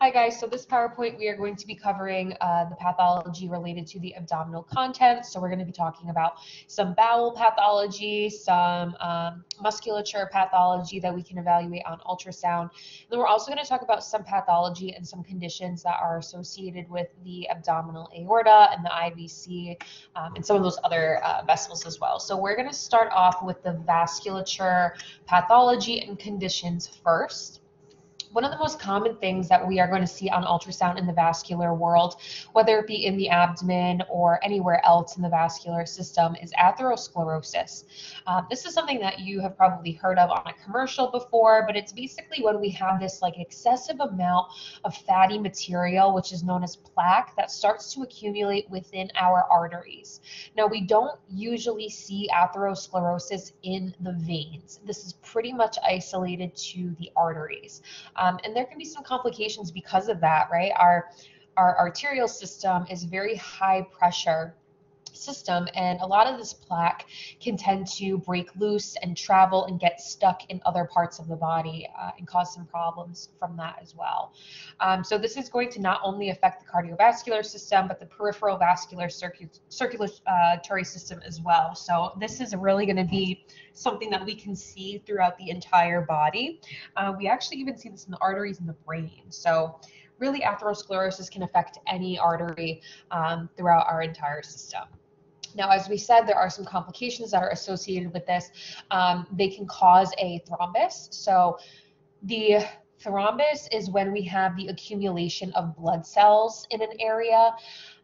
Hi guys, so this PowerPoint we are going to be covering uh, the pathology related to the abdominal contents. So we're going to be talking about some bowel pathology, some um, musculature pathology that we can evaluate on ultrasound. And then we're also going to talk about some pathology and some conditions that are associated with the abdominal aorta and the IVC um, and some of those other uh, vessels as well. So we're going to start off with the vasculature pathology and conditions first one of the most common things that we are going to see on ultrasound in the vascular world, whether it be in the abdomen or anywhere else in the vascular system, is atherosclerosis. Um, this is something that you have probably heard of on a commercial before, but it's basically when we have this like excessive amount of fatty material, which is known as plaque, that starts to accumulate within our arteries. Now, we don't usually see atherosclerosis in the veins. This is pretty much isolated to the arteries. Um, and there can be some complications because of that, right? Our, our arterial system is very high pressure system and a lot of this plaque can tend to break loose and travel and get stuck in other parts of the body uh, and cause some problems from that as well. Um, so this is going to not only affect the cardiovascular system but the peripheral vascular circulatory system as well. So this is really going to be something that we can see throughout the entire body. Uh, we actually even see this in the arteries in the brain. So really atherosclerosis can affect any artery um, throughout our entire system. Now, as we said, there are some complications that are associated with this. Um, they can cause a thrombus. So the thrombus is when we have the accumulation of blood cells in an area.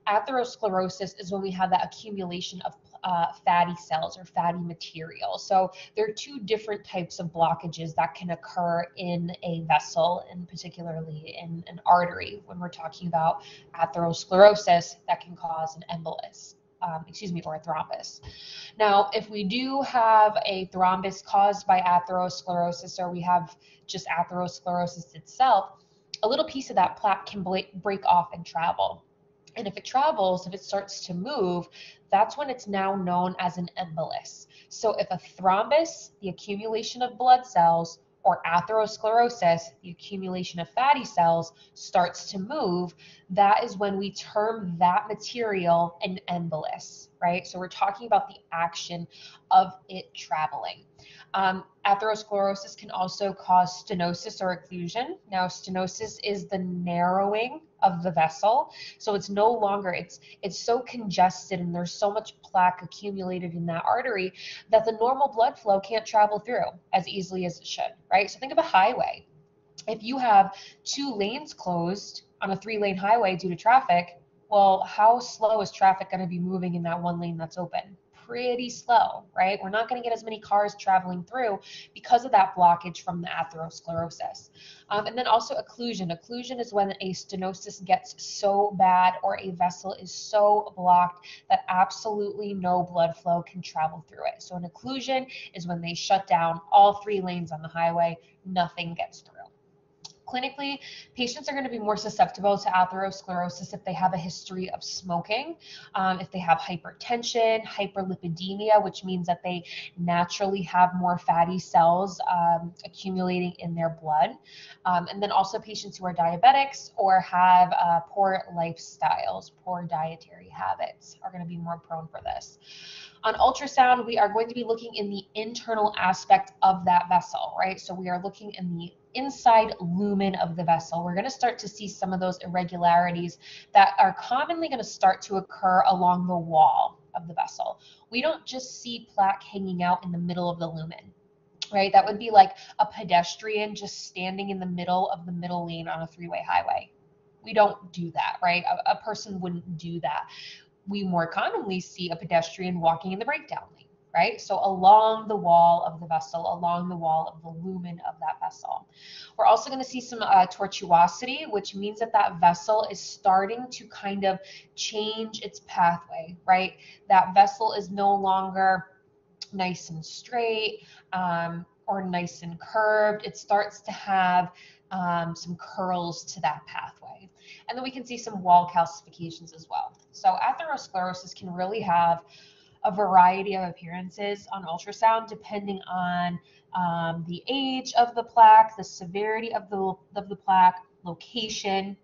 Atherosclerosis is when we have that accumulation of uh, fatty cells or fatty material. So there are two different types of blockages that can occur in a vessel, and particularly in an artery when we're talking about atherosclerosis that can cause an embolus. Um, excuse me, or a thrombus. Now, if we do have a thrombus caused by atherosclerosis, or we have just atherosclerosis itself, a little piece of that plaque can break off and travel. And if it travels, if it starts to move, that's when it's now known as an embolus. So if a thrombus, the accumulation of blood cells, or atherosclerosis, the accumulation of fatty cells, starts to move, that is when we term that material an embolus, right? So we're talking about the action of it traveling. Um, atherosclerosis can also cause stenosis or occlusion. Now, stenosis is the narrowing of the vessel, so it's no longer it's it's so congested and there's so much plaque accumulated in that artery that the normal blood flow can't travel through as easily as it should, right? So think of a highway. If you have two lanes closed on a three-lane highway due to traffic, well, how slow is traffic going to be moving in that one lane that's open? pretty slow, right? We're not going to get as many cars traveling through because of that blockage from the atherosclerosis. Um, and then also occlusion. Occlusion is when a stenosis gets so bad or a vessel is so blocked that absolutely no blood flow can travel through it. So an occlusion is when they shut down all three lanes on the highway, nothing gets through. Clinically, patients are going to be more susceptible to atherosclerosis if they have a history of smoking, um, if they have hypertension, hyperlipidemia, which means that they naturally have more fatty cells um, accumulating in their blood, um, and then also patients who are diabetics or have uh, poor lifestyles, poor dietary habits are going to be more prone for this. On ultrasound, we are going to be looking in the internal aspect of that vessel, right? So we are looking in the inside lumen of the vessel. We're going to start to see some of those irregularities that are commonly going to start to occur along the wall of the vessel. We don't just see plaque hanging out in the middle of the lumen right? That would be like a pedestrian just standing in the middle of the middle lane on a three way highway. We don't do that, right? A, a, person wouldn't do that we more commonly see a pedestrian walking in the breakdown lane, right? So along the wall of the vessel, along the wall of the lumen of that vessel. We're also going to see some uh, tortuosity, which means that that vessel is starting to kind of change its pathway, right? That vessel is no longer nice and straight um, or nice and curved. It starts to have um, some curls to that pathway. And then we can see some wall calcifications as well. So atherosclerosis can really have a variety of appearances on ultrasound depending on um, the age of the plaque, the severity of the, of the plaque, location,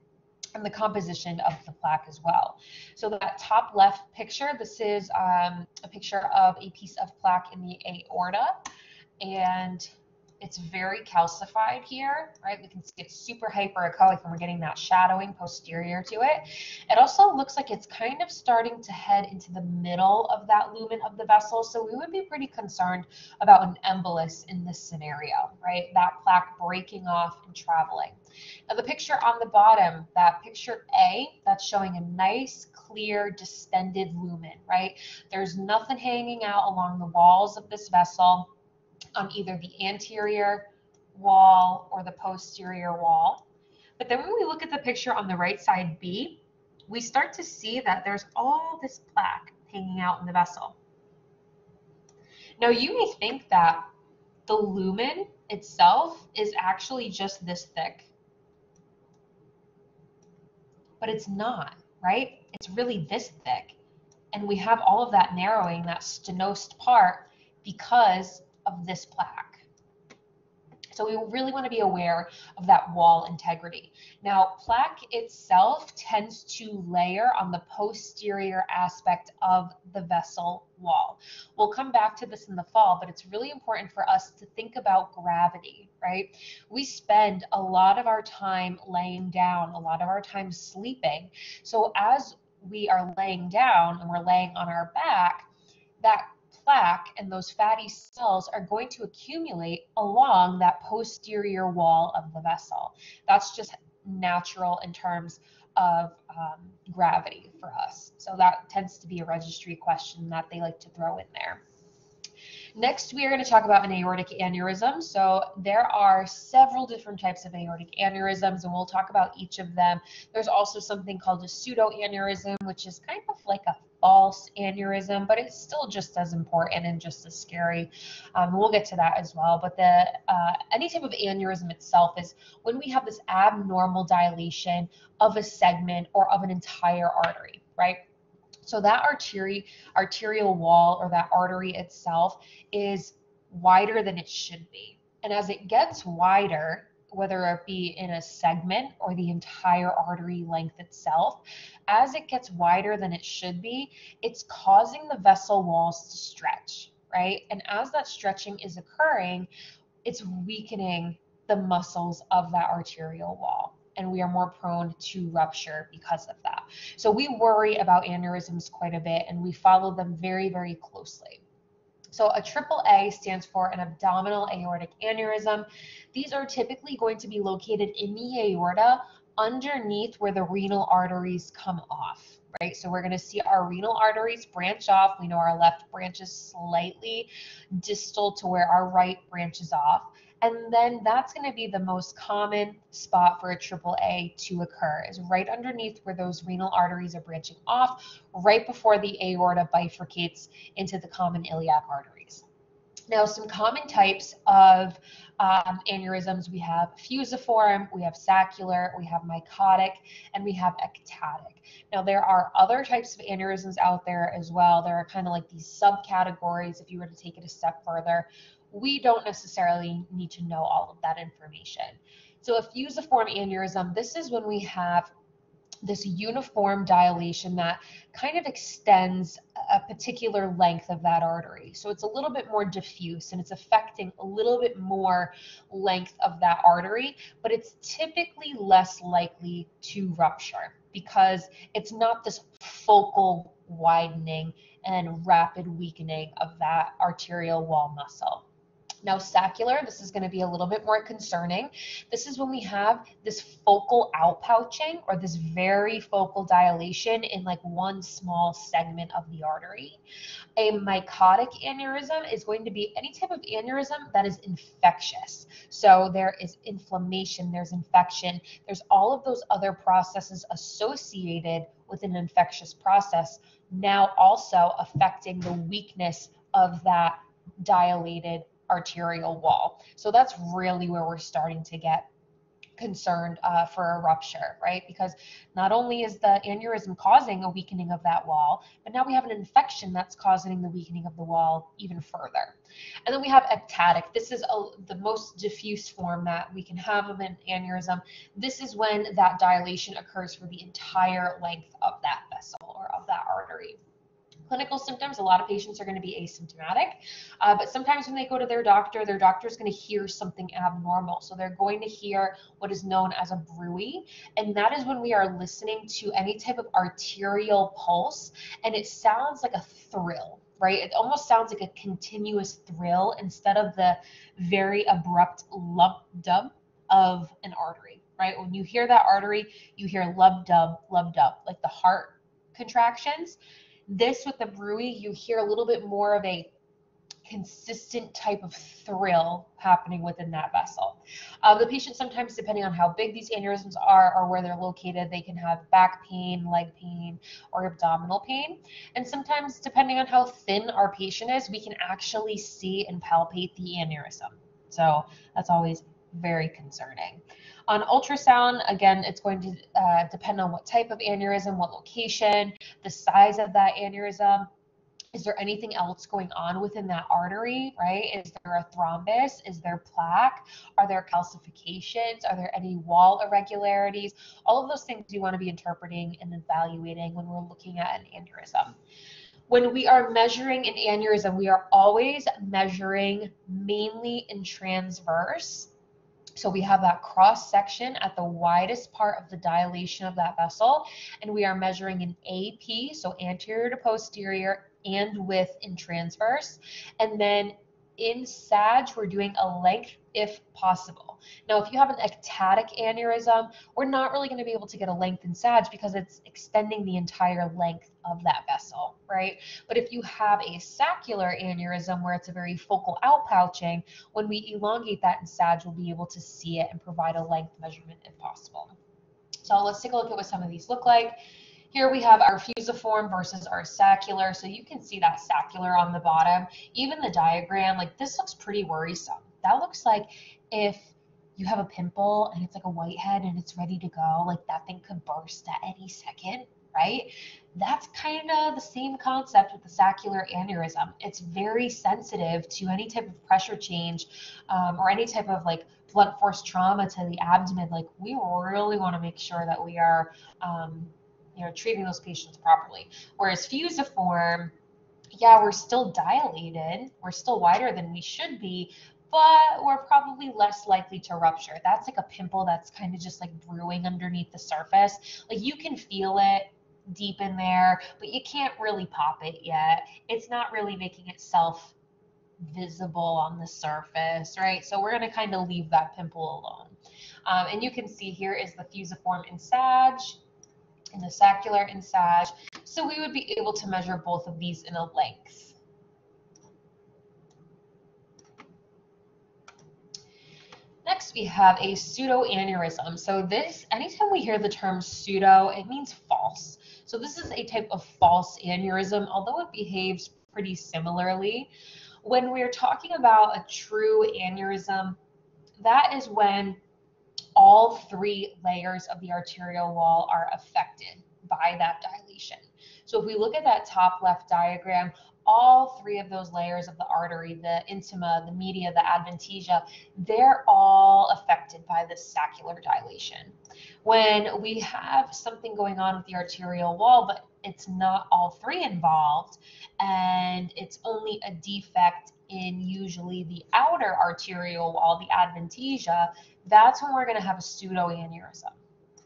and the composition of the plaque as well. So that top left picture, this is um, a picture of a piece of plaque in the aorta, and it's very calcified here, right? We can see it's super hyperechoic and we're getting that shadowing posterior to it. It also looks like it's kind of starting to head into the middle of that lumen of the vessel. So we would be pretty concerned about an embolus in this scenario, right? That plaque breaking off and traveling. Now the picture on the bottom, that picture A, that's showing a nice, clear, distended lumen, right? There's nothing hanging out along the walls of this vessel on either the anterior wall or the posterior wall. But then when we look at the picture on the right side B, we start to see that there's all this plaque hanging out in the vessel. Now you may think that the lumen itself is actually just this thick, but it's not, right? It's really this thick. And we have all of that narrowing, that stenosed part, because of this plaque. So we really want to be aware of that wall integrity. Now, plaque itself tends to layer on the posterior aspect of the vessel wall. We'll come back to this in the fall, but it's really important for us to think about gravity, right? We spend a lot of our time laying down, a lot of our time sleeping. So as we are laying down and we're laying on our back, that plaque and those fatty cells are going to accumulate along that posterior wall of the vessel. That's just natural in terms of um, gravity for us. So that tends to be a registry question that they like to throw in there. Next, we are going to talk about an aortic aneurysm. So there are several different types of aortic aneurysms, and we'll talk about each of them. There's also something called a pseudoaneurysm, which is kind of like a false aneurysm, but it's still just as important and just as scary. Um, we'll get to that as well. But the uh, any type of aneurysm itself is when we have this abnormal dilation of a segment or of an entire artery, right? So that artery, arterial wall or that artery itself is wider than it should be. And as it gets wider, whether it be in a segment or the entire artery length itself, as it gets wider than it should be, it's causing the vessel walls to stretch, right? And as that stretching is occurring, it's weakening the muscles of that arterial wall. And we are more prone to rupture because of that. So we worry about aneurysms quite a bit and we follow them very, very closely. So a triple A stands for an abdominal aortic aneurysm. These are typically going to be located in the aorta underneath where the renal arteries come off, right? So we're going to see our renal arteries branch off. We know our left branch is slightly distal to where our right branches off. And then that's going to be the most common spot for a triple A to occur is right underneath where those renal arteries are branching off, right before the aorta bifurcates into the common iliac arteries. Now, some common types of um, aneurysms, we have fusiform, we have saccular, we have mycotic, and we have ectatic. Now, there are other types of aneurysms out there as well. There are kind of like these subcategories if you were to take it a step further we don't necessarily need to know all of that information. So a fusiform aneurysm, this is when we have this uniform dilation that kind of extends a particular length of that artery. So it's a little bit more diffuse and it's affecting a little bit more length of that artery, but it's typically less likely to rupture because it's not this focal widening and rapid weakening of that arterial wall muscle. Now saccular, this is going to be a little bit more concerning. This is when we have this focal outpouching or this very focal dilation in like one small segment of the artery. A mycotic aneurysm is going to be any type of aneurysm that is infectious. So there is inflammation, there's infection, there's all of those other processes associated with an infectious process now also affecting the weakness of that dilated arterial wall. So that's really where we're starting to get concerned uh, for a rupture, right? Because not only is the aneurysm causing a weakening of that wall, but now we have an infection that's causing the weakening of the wall even further. And then we have ectatic. This is a, the most diffuse form that we can have of an aneurysm. This is when that dilation occurs for the entire length of that vessel or of that artery clinical symptoms, a lot of patients are going to be asymptomatic, uh, but sometimes when they go to their doctor, their doctor is going to hear something abnormal. So they're going to hear what is known as a bruit, and that is when we are listening to any type of arterial pulse, and it sounds like a thrill. Right? It almost sounds like a continuous thrill instead of the very abrupt lub dub of an artery, right? When you hear that artery, you hear lub dub, lub dub, like the heart contractions. This with the bruit, you hear a little bit more of a consistent type of thrill happening within that vessel. Uh, the patient sometimes, depending on how big these aneurysms are or where they're located, they can have back pain, leg pain, or abdominal pain. And sometimes, depending on how thin our patient is, we can actually see and palpate the aneurysm. So that's always very concerning. On ultrasound, again, it's going to uh, depend on what type of aneurysm, what location, the size of that aneurysm. Is there anything else going on within that artery, right? Is there a thrombus? Is there plaque? Are there calcifications? Are there any wall irregularities? All of those things you want to be interpreting and evaluating when we're looking at an aneurysm when we are measuring an aneurysm, we are always measuring mainly in transverse so we have that cross section at the widest part of the dilation of that vessel, and we are measuring an AP, so anterior to posterior, and width in transverse. And then in SAG, we're doing a length if possible. Now, if you have an ectatic aneurysm, we're not really going to be able to get a length in SAG because it's extending the entire length of that vessel, right? But if you have a saccular aneurysm where it's a very focal outpouching, when we elongate that in SAG, we'll be able to see it and provide a length measurement if possible. So let's take a look at what some of these look like. Here we have our fusiform versus our saccular. So you can see that saccular on the bottom. Even the diagram, like this looks pretty worrisome. That looks like if you have a pimple and it's like a whitehead and it's ready to go, like that thing could burst at any second, right? That's kind of the same concept with the saccular aneurysm. It's very sensitive to any type of pressure change um, or any type of like blunt force trauma to the abdomen. Like we really want to make sure that we are um, you know, treating those patients properly. Whereas fusiform, yeah, we're still dilated, we're still wider than we should be, but we're probably less likely to rupture. That's like a pimple that's kind of just like brewing underneath the surface. Like you can feel it deep in there, but you can't really pop it yet. It's not really making itself visible on the surface, right? So we're going to kind of leave that pimple alone. Um, and you can see here is the fusiform in SAG in the saccular and SAG. So we would be able to measure both of these in a length. Next, we have a pseudoaneurysm. So this, anytime we hear the term pseudo, it means false. So this is a type of false aneurysm, although it behaves pretty similarly. When we're talking about a true aneurysm, that is when all three layers of the arterial wall are affected by that dilation. So if we look at that top left diagram, all three of those layers of the artery, the intima, the media, the adventitia, they're all affected by this saccular dilation. When we have something going on with the arterial wall, but it's not all three involved, and it's only a defect in usually the outer arterial wall, the adventitia, that's when we're going to have a pseudoaneurysm,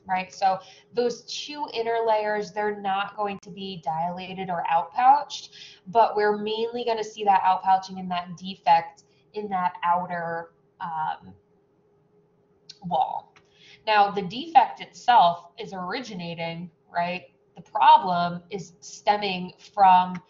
right? So those two inner layers, they're not going to be dilated or outpouched, but we're mainly going to see that outpouching and that defect in that outer um, wall. Now, the defect itself is originating, right? The problem is stemming from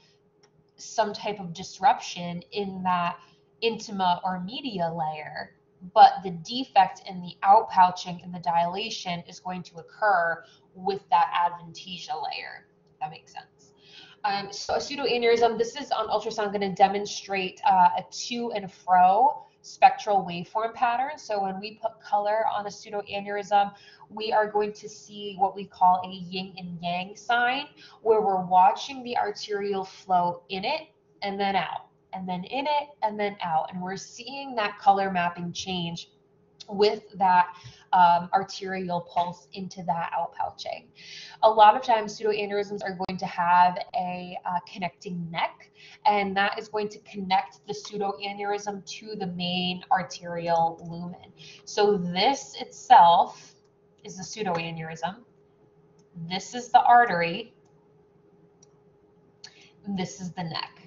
some type of disruption in that intima or media layer but the defect in the outpouching and the dilation is going to occur with that adventitia layer. If that makes sense. Um, so a pseudoaneurysm, this is on ultrasound going to demonstrate uh, a to and fro spectral waveform pattern. So when we put color on a pseudoaneurysm, we are going to see what we call a yin and yang sign, where we're watching the arterial flow in it and then out, and then in it and then out. And we're seeing that color mapping change with that um, arterial pulse into that outpouching. A lot of times pseudoaneurysms are going to have a uh, connecting neck and that is going to connect the pseudoaneurysm to the main arterial lumen. So this itself is the pseudoaneurysm. This is the artery. This is the neck.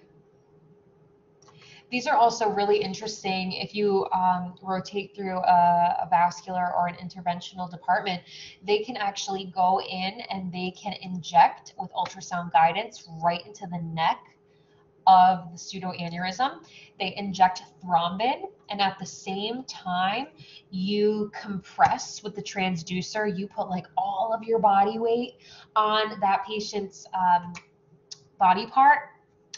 These are also really interesting if you um, rotate through a, a, vascular or an interventional department. They can actually go in and they can inject with ultrasound guidance right into the neck of the pseudoaneurysm. They inject thrombin, and at the same time, you compress with the transducer. You put like all of your body weight on that patient's um, body part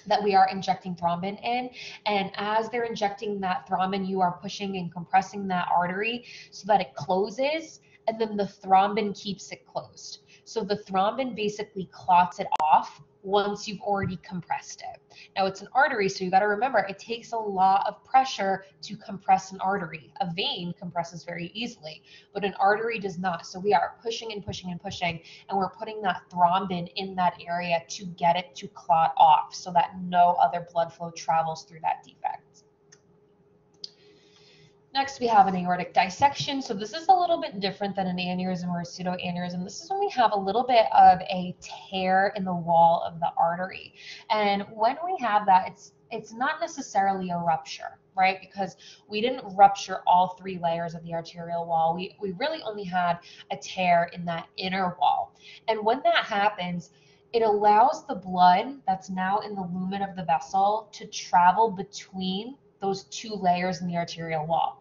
that we are injecting thrombin in. And as they're injecting that thrombin, you are pushing and compressing that artery so that it closes, and then the thrombin keeps it closed. So the thrombin basically clots it off once you've already compressed it. Now it's an artery, so you got to remember it takes a lot of pressure to compress an artery. A vein compresses very easily, but an artery does not. So we are pushing and pushing and pushing, and we're putting that thrombin in that area to get it to clot off so that no other blood flow travels through that defect. Next, we have an aortic dissection. So this is a little bit different than an aneurysm or a pseudoaneurysm. This is when we have a little bit of a tear in the wall of the artery. And when we have that, it's it's not necessarily a rupture, right? Because we didn't rupture all three layers of the arterial wall. We, we really only had a tear in that inner wall. And when that happens, it allows the blood that's now in the lumen of the vessel to travel between those two layers in the arterial wall.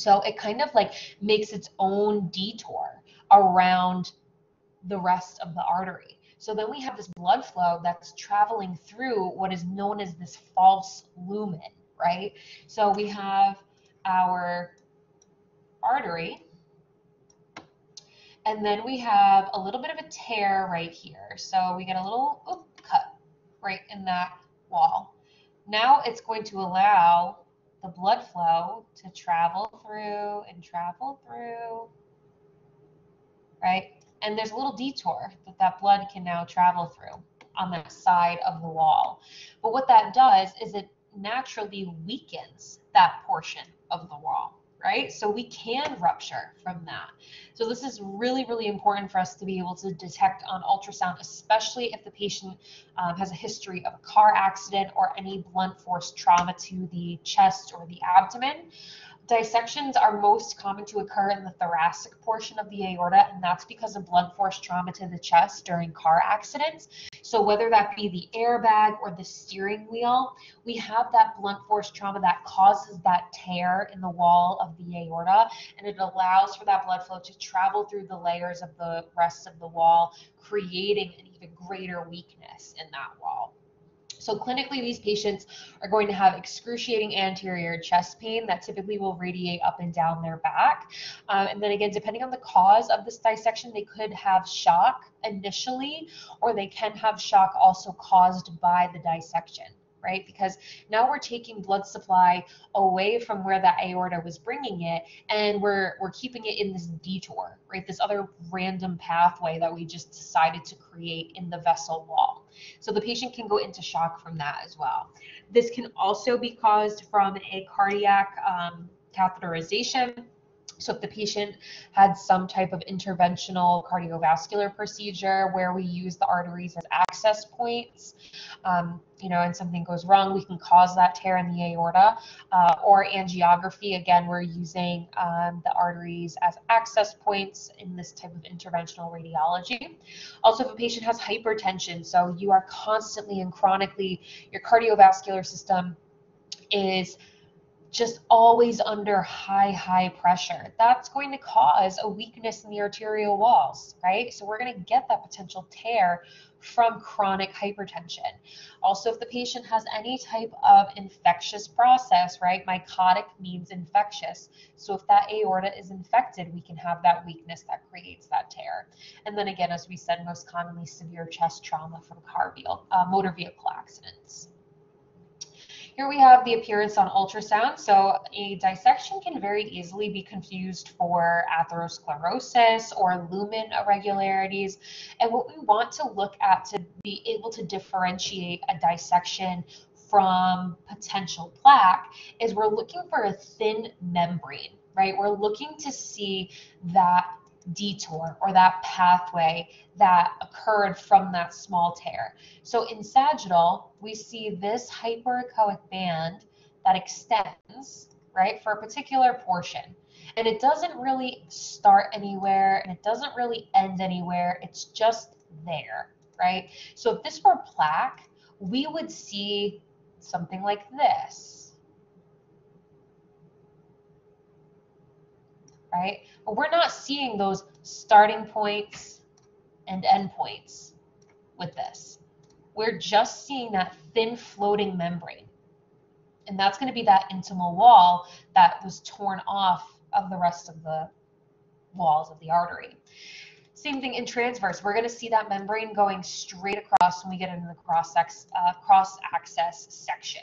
So it kind of like makes its own detour around the rest of the artery. So then we have this blood flow that's traveling through what is known as this false lumen, right? So we have our artery, and then we have a little bit of a tear right here. So we get a little cut right in that wall. Now it's going to allow the blood flow to travel through and travel through, right? And there's a little detour that that blood can now travel through on that side of the wall. But what that does is it naturally weakens that portion of the wall right? So we can rupture from that. So this is really, really important for us to be able to detect on ultrasound, especially if the patient um, has a history of a car accident or any blunt force trauma to the chest or the abdomen. Dissections are most common to occur in the thoracic portion of the aorta, and that's because of blunt force trauma to the chest during car accidents. So, whether that be the airbag or the steering wheel, we have that blunt force trauma that causes that tear in the wall of the aorta, and it allows for that blood flow to travel through the layers of the rest of the wall, creating an even greater weakness in that wall. So clinically, these patients are going to have excruciating anterior chest pain that typically will radiate up and down their back. Um, and then again, depending on the cause of this dissection, they could have shock initially, or they can have shock also caused by the dissection right? Because now we're taking blood supply away from where that aorta was bringing it, and we're we're keeping it in this detour, right? This other random pathway that we just decided to create in the vessel wall. So the patient can go into shock from that as well. This can also be caused from a cardiac um, catheterization so if the patient had some type of interventional cardiovascular procedure where we use the arteries as access points, um, you know, and something goes wrong, we can cause that tear in the aorta. Uh, or angiography, again, we're using um, the arteries as access points in this type of interventional radiology. Also, if a patient has hypertension, so you are constantly and chronically, your cardiovascular system is just always under high, high pressure. That's going to cause a weakness in the arterial walls, right? So we're going to get that potential tear from chronic hypertension. Also, if the patient has any type of infectious process, right? Mycotic means infectious. So if that aorta is infected, we can have that weakness that creates that tear. And then again, as we said, most commonly severe chest trauma from car vehicle, uh, motor vehicle accidents. Here we have the appearance on ultrasound. So a dissection can very easily be confused for atherosclerosis or lumen irregularities. And what we want to look at to be able to differentiate a dissection from potential plaque is we're looking for a thin membrane, right? We're looking to see that detour or that pathway that occurred from that small tear. So in sagittal, we see this hyperechoic band that extends, right, for a particular portion. And it doesn't really start anywhere and it doesn't really end anywhere. It's just there, right? So if this were plaque, we would see something like this right? But we're not seeing those starting points and end points with this. We're just seeing that thin floating membrane. And that's going to be that intimal wall that was torn off of the rest of the walls of the artery. Same thing in transverse. We're going to see that membrane going straight across when we get into the cross, uh, cross access section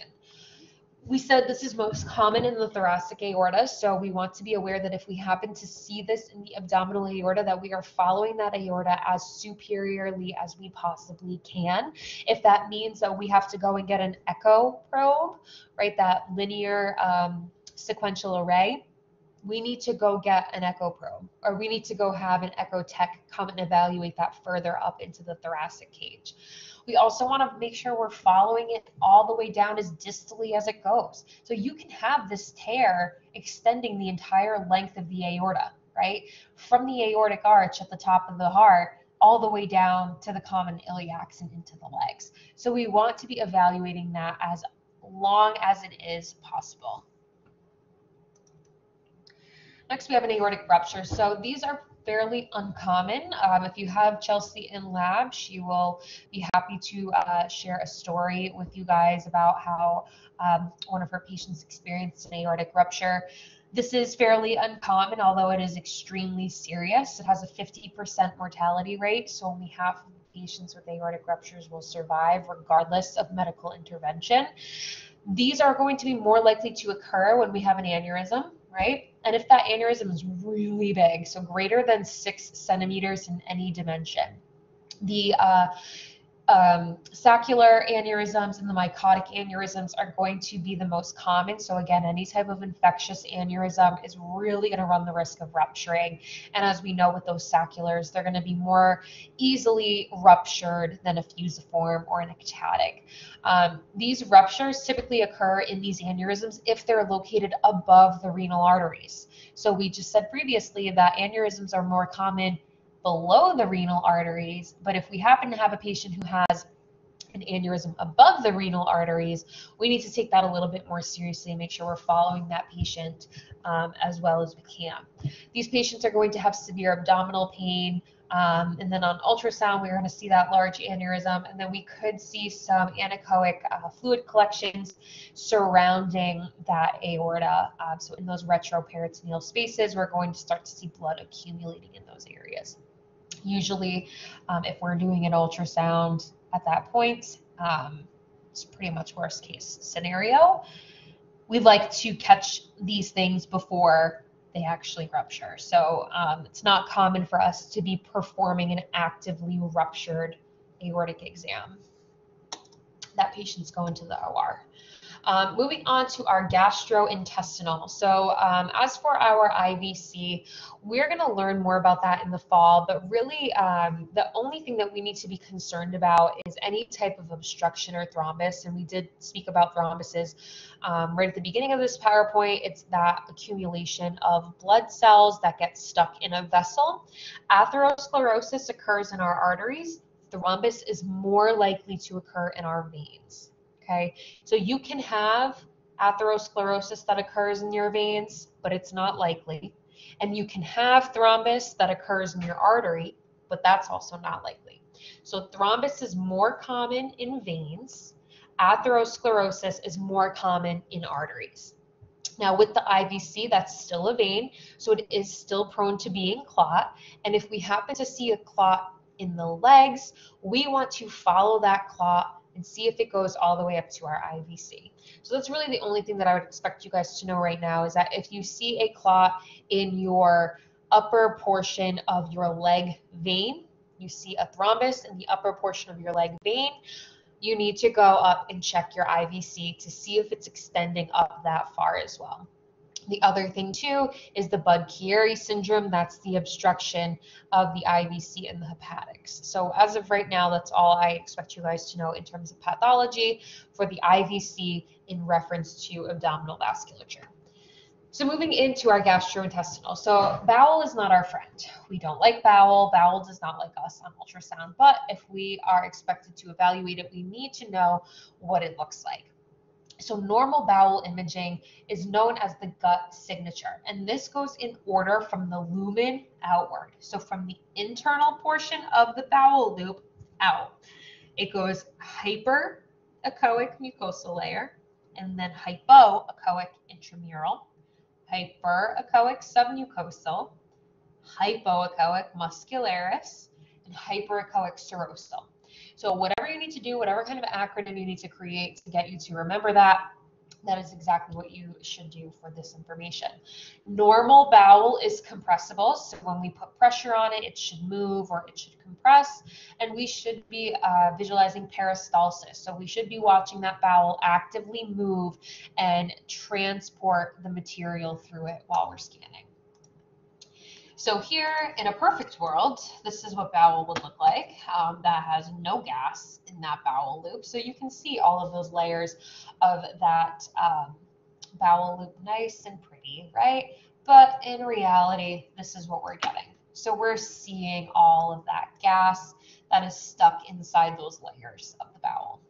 we said this is most common in the thoracic aorta, so we want to be aware that if we happen to see this in the abdominal aorta, that we are following that aorta as superiorly as we possibly can. If that means that we have to go and get an echo probe, right, that linear um, sequential array, we need to go get an echo probe or we need to go have an echo tech come and evaluate that further up into the thoracic cage. We also want to make sure we're following it all the way down as distally as it goes. So you can have this tear extending the entire length of the aorta, right? From the aortic arch at the top of the heart all the way down to the common iliacs and into the legs. So we want to be evaluating that as long as it is possible. Next, we have an aortic rupture. So these are fairly uncommon. Um, if you have Chelsea in lab, she will be happy to uh, share a story with you guys about how um, one of her patients experienced an aortic rupture. This is fairly uncommon, although it is extremely serious. It has a 50% mortality rate, so only half of patients with aortic ruptures will survive regardless of medical intervention. These are going to be more likely to occur when we have an aneurysm, right? And if that aneurysm is really big, so greater than six centimeters in any dimension, the uh, um, saccular aneurysms and the mycotic aneurysms are going to be the most common. So again, any type of infectious aneurysm is really going to run the risk of rupturing. And as we know with those sacculars, they're going to be more easily ruptured than a fusiform or an ectatic. Um, these ruptures typically occur in these aneurysms if they're located above the renal arteries. So we just said previously that aneurysms are more common below the renal arteries, but if we happen to have a patient who has an aneurysm above the renal arteries, we need to take that a little bit more seriously and make sure we're following that patient um, as well as we can. These patients are going to have severe abdominal pain, um, and then on ultrasound, we're going to see that large aneurysm, and then we could see some anechoic uh, fluid collections surrounding that aorta. Uh, so in those retroperitoneal spaces, we're going to start to see blood accumulating in those areas. Usually, um, if we're doing an ultrasound at that point, um, it's pretty much worst case scenario. We like to catch these things before they actually rupture. So um, it's not common for us to be performing an actively ruptured aortic exam. That patient's going to the OR. Um, moving on to our gastrointestinal. So um, as for our IVC, we're going to learn more about that in the fall, but really um, the only thing that we need to be concerned about is any type of obstruction or thrombus. And we did speak about thrombuses um, right at the beginning of this PowerPoint. It's that accumulation of blood cells that get stuck in a vessel. Atherosclerosis occurs in our arteries. Thrombus is more likely to occur in our veins. Okay, so you can have atherosclerosis that occurs in your veins, but it's not likely. And you can have thrombus that occurs in your artery, but that's also not likely. So thrombus is more common in veins. Atherosclerosis is more common in arteries. Now with the IVC, that's still a vein, so it is still prone to being clot. And if we happen to see a clot in the legs, we want to follow that clot and see if it goes all the way up to our IVC. So that's really the only thing that I would expect you guys to know right now is that if you see a clot in your upper portion of your leg vein, you see a thrombus in the upper portion of your leg vein, you need to go up and check your IVC to see if it's extending up that far as well. The other thing too is the Budd-Chiari syndrome. That's the obstruction of the IVC and the hepatics. So as of right now, that's all I expect you guys to know in terms of pathology for the IVC in reference to abdominal vasculature. So moving into our gastrointestinal. So bowel is not our friend. We don't like bowel. Bowel does not like us on ultrasound. But if we are expected to evaluate it, we need to know what it looks like. So normal bowel imaging is known as the gut signature, and this goes in order from the lumen outward. So from the internal portion of the bowel loop out, it goes hyperechoic mucosal layer, and then hypoechoic intramural, hyperechoic submucosal, hypoechoic muscularis, and hyperechoic serosal. So whatever you need to do, whatever kind of acronym you need to create to get you to remember that, that is exactly what you should do for this information. Normal bowel is compressible, so when we put pressure on it, it should move or it should compress, and we should be uh, visualizing peristalsis. So we should be watching that bowel actively move and transport the material through it while we're scanning. So here in a perfect world, this is what bowel would look like. Um, that has no gas in that bowel loop. So you can see all of those layers of that um, bowel loop nice and pretty, right? But in reality, this is what we're getting. So we're seeing all of that gas that is stuck inside those layers of the bowel.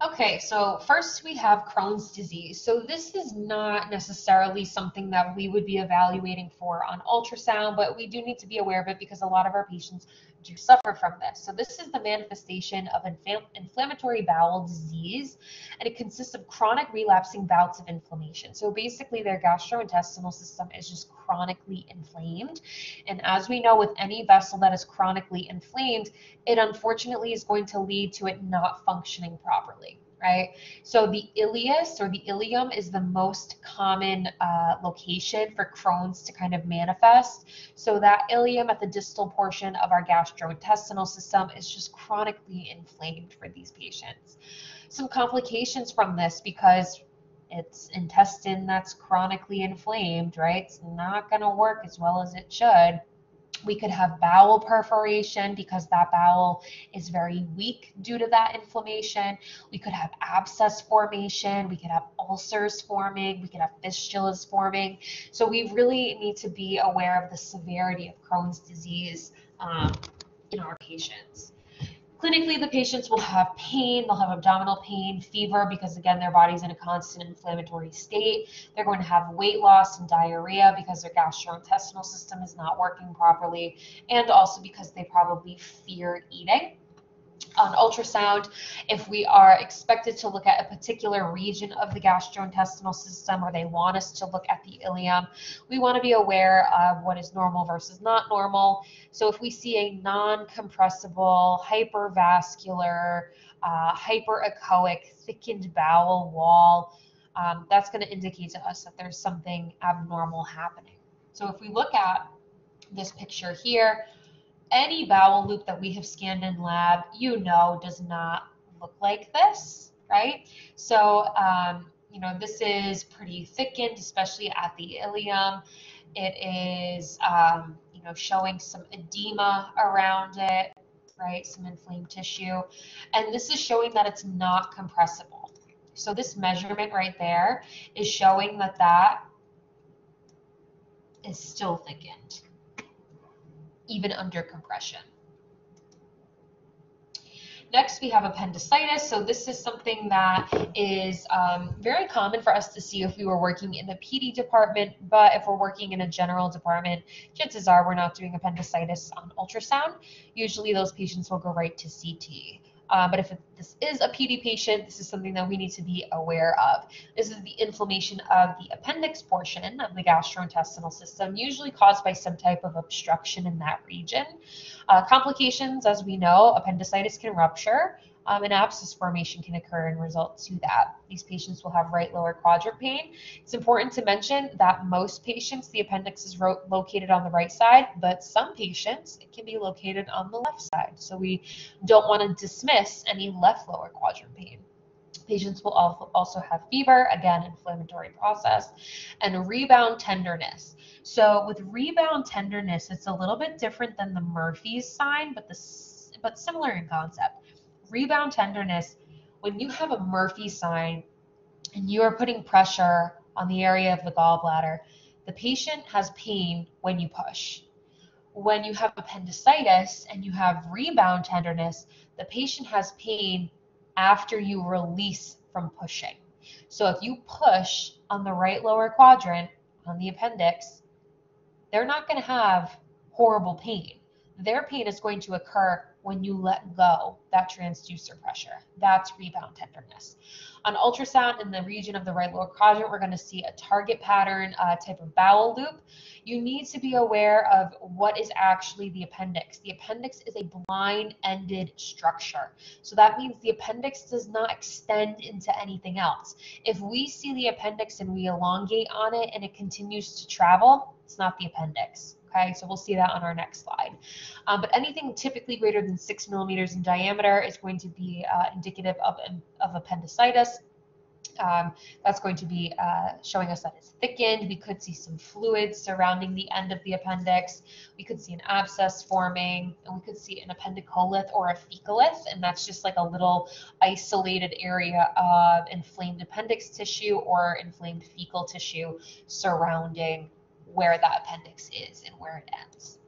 Okay, so first we have Crohn's disease. So this is not necessarily something that we would be evaluating for on ultrasound, but we do need to be aware of it because a lot of our patients do suffer from this. So this is the manifestation of inflammatory bowel disease, and it consists of chronic relapsing bouts of inflammation. So basically their gastrointestinal system is just chronically inflamed. And as we know with any vessel that is chronically inflamed, it unfortunately is going to lead to it not functioning properly right? So the ileus or the ileum is the most common uh, location for Crohn's to kind of manifest. So that ileum at the distal portion of our gastrointestinal system is just chronically inflamed for these patients. Some complications from this because it's intestine that's chronically inflamed, right? It's not going to work as well as it should. We could have bowel perforation because that bowel is very weak due to that inflammation. We could have abscess formation. We could have ulcers forming. We could have fistulas forming. So we really need to be aware of the severity of Crohn's disease um, in our patients. Clinically, the patients will have pain, they'll have abdominal pain, fever, because again, their body's in a constant inflammatory state. They're going to have weight loss and diarrhea because their gastrointestinal system is not working properly, and also because they probably fear eating on ultrasound, if we are expected to look at a particular region of the gastrointestinal system or they want us to look at the ileum, we want to be aware of what is normal versus not normal. So if we see a non-compressible, hypervascular, uh, hyperechoic, thickened bowel wall, um, that's going to indicate to us that there's something abnormal happening. So if we look at this picture here, any bowel loop that we have scanned in lab, you know, does not look like this, right? So, um, you know, this is pretty thickened, especially at the ileum. It is, um, you know, showing some edema around it, right? Some inflamed tissue. And this is showing that it's not compressible. So this measurement right there is showing that that is still thickened even under compression. Next, we have appendicitis. So this is something that is um, very common for us to see if we were working in the PD department, but if we're working in a general department, chances are we're not doing appendicitis on ultrasound. Usually those patients will go right to CT. Uh, but if this is a PD patient, this is something that we need to be aware of. This is the inflammation of the appendix portion of the gastrointestinal system, usually caused by some type of obstruction in that region. Uh, complications, as we know, appendicitis can rupture um, an abscess formation can occur and result to that. These patients will have right lower quadrant pain. It's important to mention that most patients, the appendix is located on the right side, but some patients, it can be located on the left side. So we don't want to dismiss any left lower quadrant pain. Patients will also have fever, again, inflammatory process, and rebound tenderness. So with rebound tenderness, it's a little bit different than the Murphy's sign, but the but similar in concept rebound tenderness, when you have a Murphy sign and you are putting pressure on the area of the gallbladder, the patient has pain when you push. When you have appendicitis and you have rebound tenderness, the patient has pain after you release from pushing. So if you push on the right lower quadrant on the appendix, they're not going to have horrible pain. Their pain is going to occur when you let go that transducer pressure. That's rebound tenderness. On ultrasound in the region of the right lower quadrant, we're going to see a target pattern uh, type of bowel loop. You need to be aware of what is actually the appendix. The appendix is a blind-ended structure. So that means the appendix does not extend into anything else. If we see the appendix and we elongate on it and it continues to travel, it's not the appendix. Okay, so we'll see that on our next slide. Um, but anything typically greater than six millimeters in diameter is going to be uh, indicative of, of appendicitis. Um, that's going to be uh, showing us that it's thickened. We could see some fluid surrounding the end of the appendix. We could see an abscess forming, and we could see an appendicolith or a fecalith, and that's just like a little isolated area of inflamed appendix tissue or inflamed fecal tissue surrounding where that appendix is and where it ends.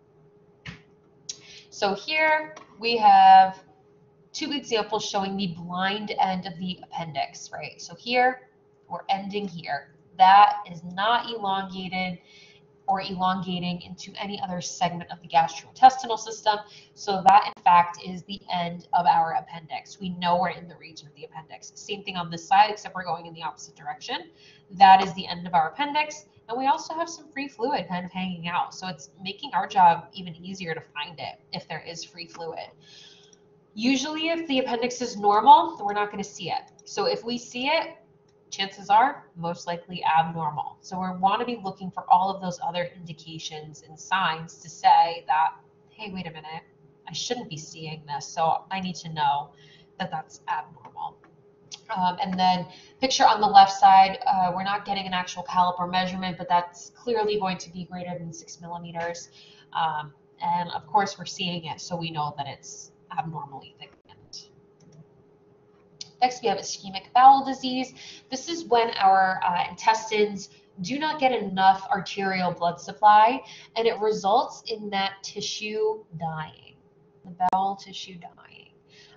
So here we have two examples showing the blind end of the appendix, right? So here we're ending here. That is not elongated or elongating into any other segment of the gastrointestinal system. So that in fact is the end of our appendix. We know we're in the region of the appendix. Same thing on this side, except we're going in the opposite direction. That is the end of our appendix. And we also have some free fluid kind of hanging out. So it's making our job even easier to find it if there is free fluid. Usually if the appendix is normal, we're not going to see it. So if we see it, chances are most likely abnormal. So we want to be looking for all of those other indications and signs to say that, hey, wait a minute, I shouldn't be seeing this. So I need to know that that's abnormal. Um, and then picture on the left side, uh, we're not getting an actual caliper measurement, but that's clearly going to be greater than six millimeters. Um, and of course we're seeing it, so we know that it's abnormally thickened. Next, we have ischemic bowel disease. This is when our uh, intestines do not get enough arterial blood supply, and it results in that tissue dying, the bowel tissue dying.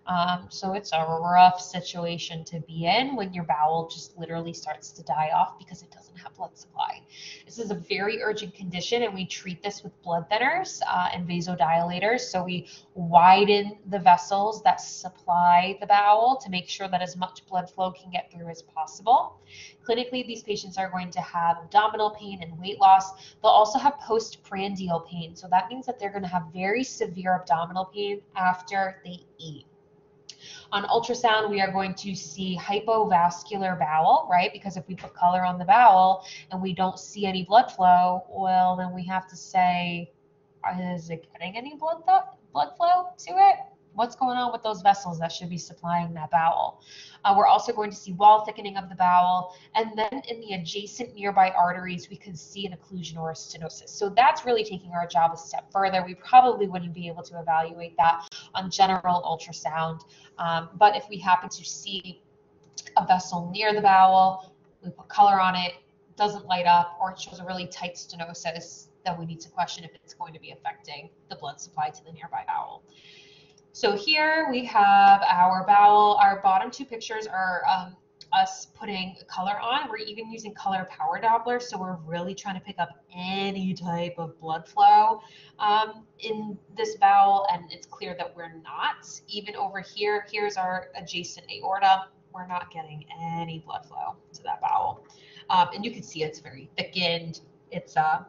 Um, so it's a rough situation to be in when your bowel just literally starts to die off because it doesn't have blood supply. This is a very urgent condition, and we treat this with blood thinners uh, and vasodilators. So we widen the vessels that supply the bowel to make sure that as much blood flow can get through as possible. Clinically, these patients are going to have abdominal pain and weight loss. They'll also have postprandial pain. So that means that they're going to have very severe abdominal pain after they eat. On ultrasound, we are going to see hypovascular bowel, right? Because if we put color on the bowel and we don't see any blood flow, well, then we have to say, is it getting any blood, blood flow to it? What's going on with those vessels that should be supplying that bowel. Uh, we're also going to see wall thickening of the bowel, and then in the adjacent nearby arteries, we could see an occlusion or a stenosis. So that's really taking our job a step further. We probably wouldn't be able to evaluate that on general ultrasound, um, but if we happen to see a vessel near the bowel, we put color on it, doesn't light up, or it shows a really tight stenosis, then we need to question if it's going to be affecting the blood supply to the nearby bowel. So here we have our bowel. Our bottom two pictures are um, us putting color on. We're even using color power Doppler, so we're really trying to pick up any type of blood flow um, in this bowel, and it's clear that we're not. Even over here, here's our adjacent aorta. We're not getting any blood flow to that bowel. Um, and you can see it's very thickened. It's, uh,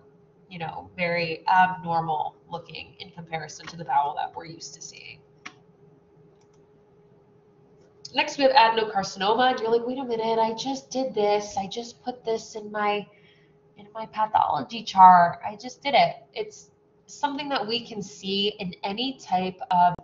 you know, very abnormal looking in comparison to the bowel that we're used to seeing. Next, we have adenocarcinoma, and you're like, wait a minute, I just did this. I just put this in my in my pathology chart. I just did it. It's something that we can see in any type of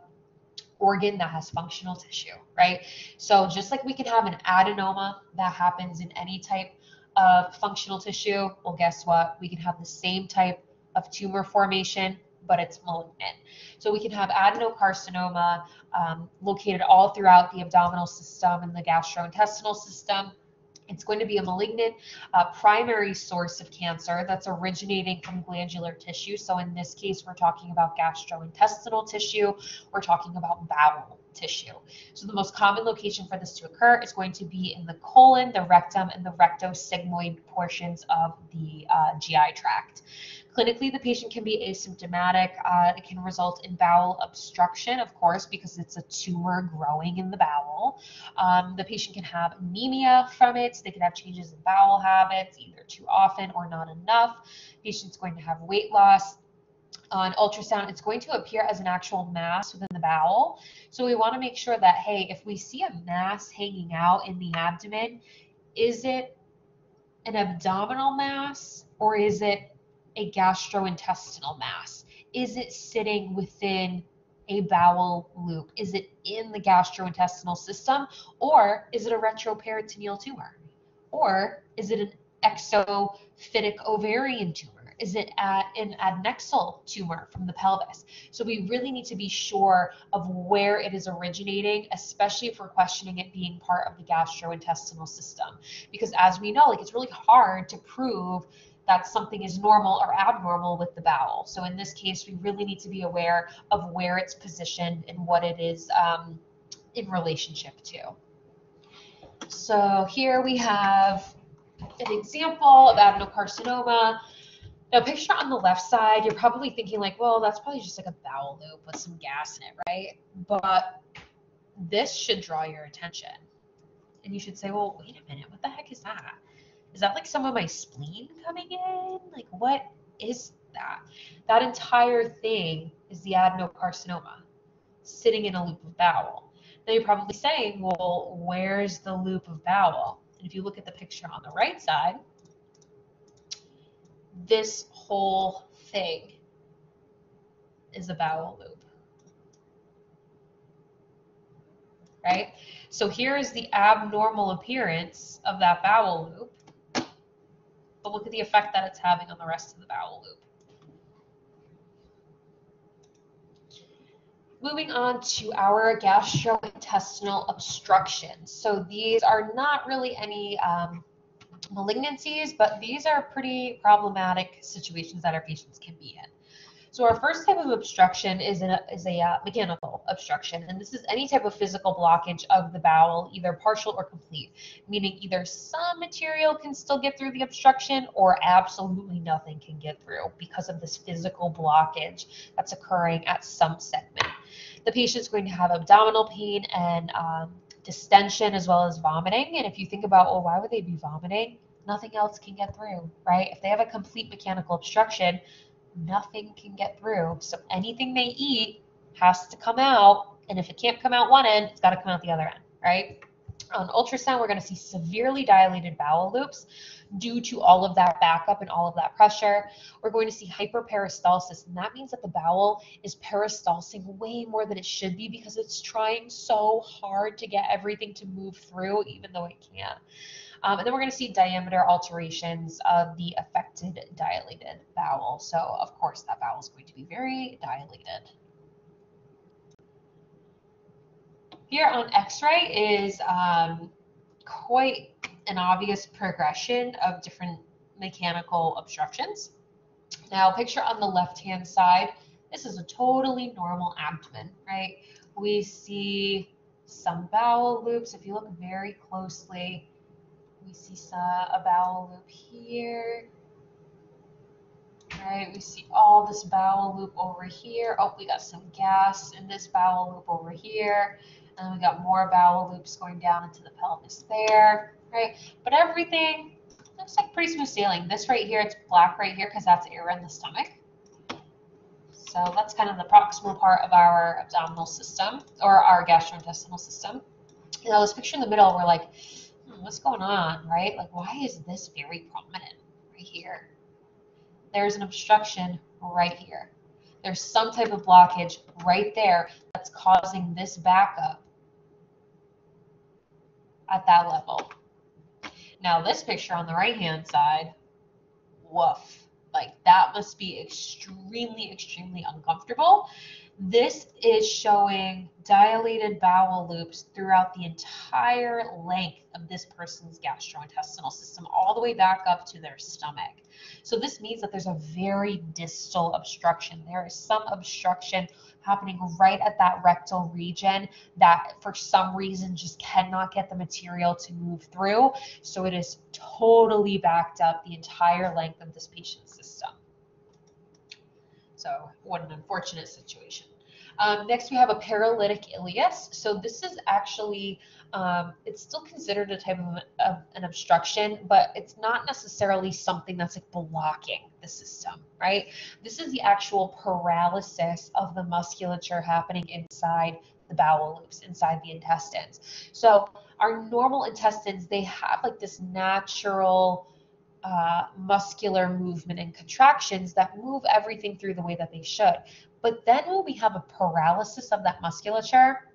organ that has functional tissue, right? So just like we can have an adenoma that happens in any type of functional tissue, well, guess what? We can have the same type of tumor formation but it's malignant. So we can have adenocarcinoma um, located all throughout the abdominal system and the gastrointestinal system. It's going to be a malignant uh, primary source of cancer that's originating from glandular tissue. So in this case, we're talking about gastrointestinal tissue. We're talking about bowel tissue. So the most common location for this to occur is going to be in the colon, the rectum, and the rectosigmoid portions of the uh, GI tract. Clinically, the patient can be asymptomatic. Uh, it can result in bowel obstruction, of course, because it's a tumor growing in the bowel. Um, the patient can have anemia from it. They can have changes in bowel habits, either too often or not enough. Patient's going to have weight loss. On ultrasound, it's going to appear as an actual mass within the bowel. So we want to make sure that, hey, if we see a mass hanging out in the abdomen, is it an abdominal mass or is it a gastrointestinal mass? Is it sitting within a bowel loop? Is it in the gastrointestinal system? Or is it a retroperitoneal tumor? Or is it an exophytic ovarian tumor? Is it an adnexal tumor from the pelvis? So we really need to be sure of where it is originating, especially if we're questioning it being part of the gastrointestinal system. Because as we know, like it's really hard to prove that something is normal or abnormal with the bowel. So in this case, we really need to be aware of where it's positioned and what it is um, in relationship to. So here we have an example of adenocarcinoma. Now picture on the left side, you're probably thinking like, well, that's probably just like a bowel loop with some gas in it, right? But this should draw your attention. And you should say, well, wait a minute, what the heck is that? Is that like some of my spleen coming in? Like, what is that? That entire thing is the adenocarcinoma sitting in a loop of bowel. Now you're probably saying, well, where's the loop of bowel? And if you look at the picture on the right side, this whole thing is a bowel loop. Right? So here is the abnormal appearance of that bowel loop but look at the effect that it's having on the rest of the bowel loop. Moving on to our gastrointestinal obstructions. So these are not really any um, malignancies, but these are pretty problematic situations that our patients can be in. So our first type of obstruction is, an, is a uh, mechanical obstruction, and this is any type of physical blockage of the bowel, either partial or complete, meaning either some material can still get through the obstruction or absolutely nothing can get through because of this physical blockage that's occurring at some segment. The patient is going to have abdominal pain and um, distension as well as vomiting. And if you think about, well, why would they be vomiting? Nothing else can get through, right? If they have a complete mechanical obstruction, nothing can get through. So anything they eat has to come out. And if it can't come out one end, it's got to come out the other end, right? On ultrasound, we're going to see severely dilated bowel loops due to all of that backup and all of that pressure. We're going to see hyperperistalsis, and that means that the bowel is peristalsing way more than it should be because it's trying so hard to get everything to move through, even though it can't. Um, and then we're going to see diameter alterations of the affected dilated bowel. So of course that bowel is going to be very dilated. Here on x-ray is um, quite an obvious progression of different mechanical obstructions. Now picture on the left-hand side, this is a totally normal abdomen, right? We see some bowel loops. If you look very closely, we see a bowel loop here. All right, we see all this bowel loop over here. Oh, we got some gas in this bowel loop over here. And we got more bowel loops going down into the pelvis there, right? But everything looks like pretty smooth sailing. This right here, it's black right here because that's air in the stomach. So that's kind of the proximal part of our abdominal system or our gastrointestinal system. Now this picture in the middle, we're like, what's going on, right? Like, why is this very prominent right here? There's an obstruction right here. There's some type of blockage right there that's causing this backup at that level. Now this picture on the right hand side, woof. Like that must be extremely, extremely uncomfortable. This is showing dilated bowel loops throughout the entire length of this person's gastrointestinal system, all the way back up to their stomach. So this means that there's a very distal obstruction. There is some obstruction happening right at that rectal region that for some reason just cannot get the material to move through. So it is totally backed up the entire length of this patient's system. So what an unfortunate situation. Um, next, we have a paralytic ileus. So this is actually, um, it's still considered a type of, of, an obstruction, but it's not necessarily something that's like blocking the system, right? This is the actual paralysis of the musculature happening inside the bowel loops, inside the intestines. So our normal intestines, they have like this natural uh, muscular movement and contractions that move everything through the way that they should. But then when we have a paralysis of that musculature,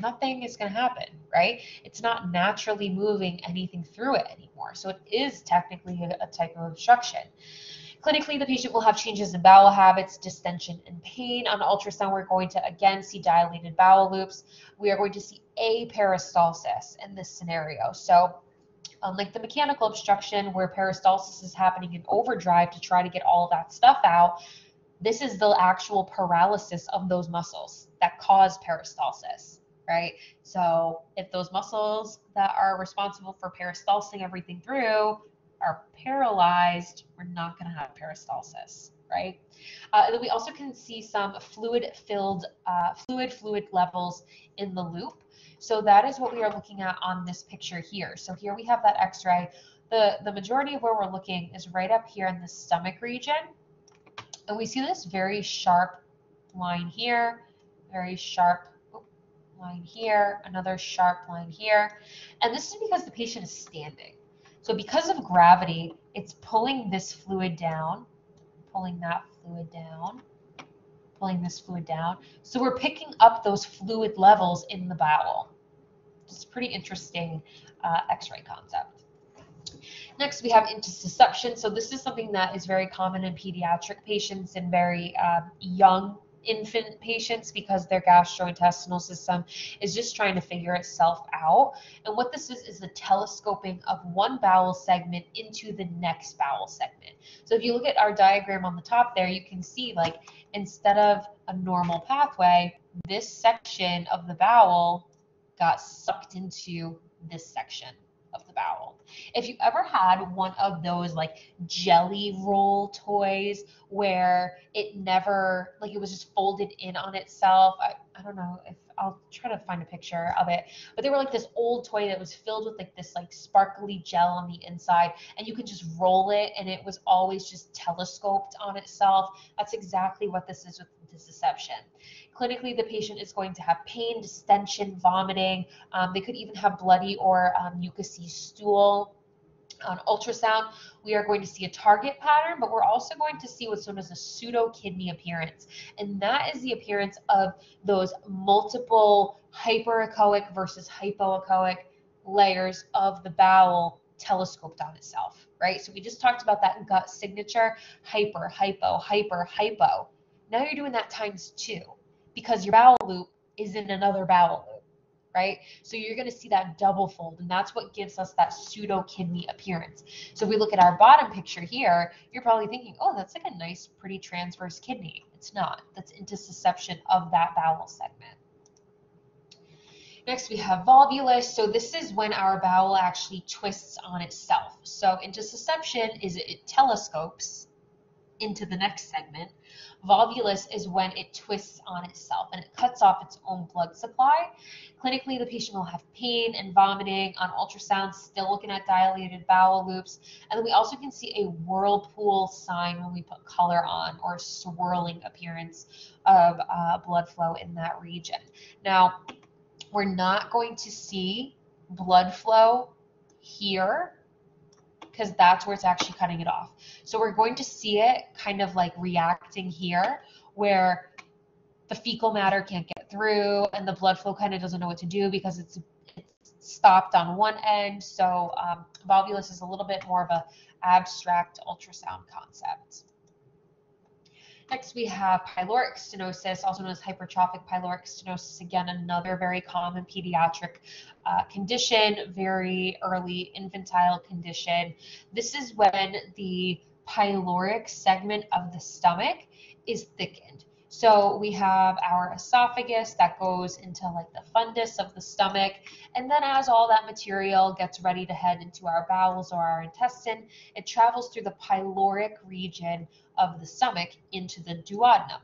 nothing is going to happen, right? It's not naturally moving anything through it anymore. So it is technically a, a type of obstruction. Clinically, the patient will have changes in bowel habits, distension, and pain. On ultrasound, we're going to again see dilated bowel loops. We are going to see aperistalsis in this scenario. So unlike the mechanical obstruction where peristalsis is happening in overdrive to try to get all that stuff out, this is the actual paralysis of those muscles that cause peristalsis, right? So if those muscles that are responsible for peristalsing everything through are paralyzed, we're not going to have peristalsis, right? Uh, and then we also can see some fluid-filled, uh, fluid fluid levels in the loop. So that is what we are looking at on this picture here. So here we have that X-ray. The, the majority of where we're looking is right up here in the stomach region. And we see this very sharp line here, very sharp line here, another sharp line here. And this is because the patient is standing. So because of gravity, it's pulling this fluid down, pulling that fluid down, pulling this fluid down. So we're picking up those fluid levels in the bowel. It's pretty interesting uh, x-ray concept. Next, we have intussusception. So this is something that is very common in pediatric patients and very uh, young infant patients because their gastrointestinal system is just trying to figure itself out. And what this is is the telescoping of one bowel segment into the next bowel segment. So if you look at our diagram on the top there, you can see like instead of a normal pathway, this section of the bowel got sucked into this section of the bowel. If you ever had one of those like jelly roll toys where it never, like it was just folded in on itself, I, I don't know if I'll try to find a picture of it, but they were like this old toy that was filled with like this like sparkly gel on the inside and you could just roll it and it was always just telescoped on itself. That's exactly what this is with intussusception. Clinically, the patient is going to have pain, distension, vomiting. Um, they could even have bloody or um, mucousy stool. On ultrasound, we are going to see a target pattern, but we're also going to see what's known as a pseudo kidney appearance. And that is the appearance of those multiple hyperechoic versus hypoechoic layers of the bowel telescoped on itself, right? So we just talked about that gut signature, hyper, hypo, hyper, hypo. Now you're doing that times two because your bowel loop is in another bowel loop, right? So you're going to see that double fold, and that's what gives us that pseudo kidney appearance. So if we look at our bottom picture here, you're probably thinking, oh, that's like a nice, pretty transverse kidney. It's not. That's intussusception of that bowel segment. Next, we have volvulus. So this is when our bowel actually twists on itself. So intussusception is it telescopes into the next segment. Volvulus is when it twists on itself and it cuts off its own blood supply. Clinically, the patient will have pain and vomiting on ultrasound, still looking at dilated bowel loops. And then we also can see a whirlpool sign when we put color on or swirling appearance of uh, blood flow in that region. Now, we're not going to see blood flow here because that's where it's actually cutting it off. So we're going to see it kind of like reacting here where the fecal matter can't get through and the blood flow kind of doesn't know what to do because it's, it's stopped on one end. So um, volvulus is a little bit more of a abstract ultrasound concept. Next, we have pyloric stenosis, also known as hypertrophic pyloric stenosis. Again, another very common pediatric uh, condition, very early infantile condition. This is when the pyloric segment of the stomach is thickened. So we have our esophagus that goes into like the fundus of the stomach. And then as all that material gets ready to head into our bowels or our intestine, it travels through the pyloric region of the stomach into the duodenum,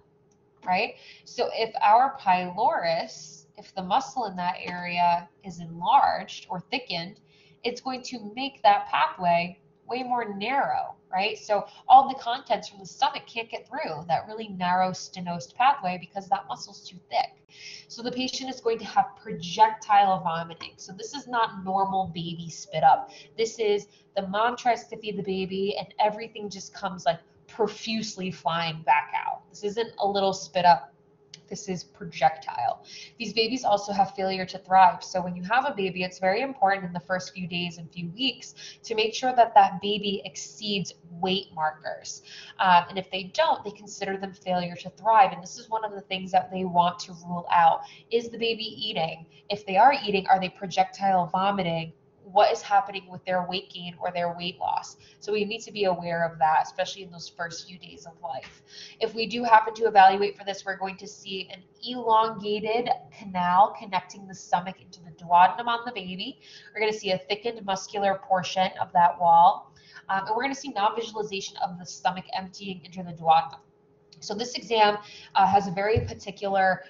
right? So if our pylorus, if the muscle in that area is enlarged or thickened, it's going to make that pathway way more narrow, right? So all the contents from the stomach can't get through that really narrow stenosed pathway because that muscle's too thick. So the patient is going to have projectile vomiting. So this is not normal baby spit up. This is the mom tries to feed the baby and everything just comes like profusely flying back out. This isn't a little spit up this is projectile. These babies also have failure to thrive. So when you have a baby, it's very important in the first few days and few weeks to make sure that that baby exceeds weight markers. Um, and if they don't, they consider them failure to thrive. And this is one of the things that they want to rule out. Is the baby eating? If they are eating, are they projectile vomiting? What is happening with their weight gain or their weight loss. So we need to be aware of that, especially in those first few days of life. If we do happen to evaluate for this, we're going to see an elongated canal connecting the stomach into the duodenum on the baby. We're going to see a thickened muscular portion of that wall. Um, and we're going to see non-visualization of the stomach emptying into the duodenum. So this exam uh, has a very particular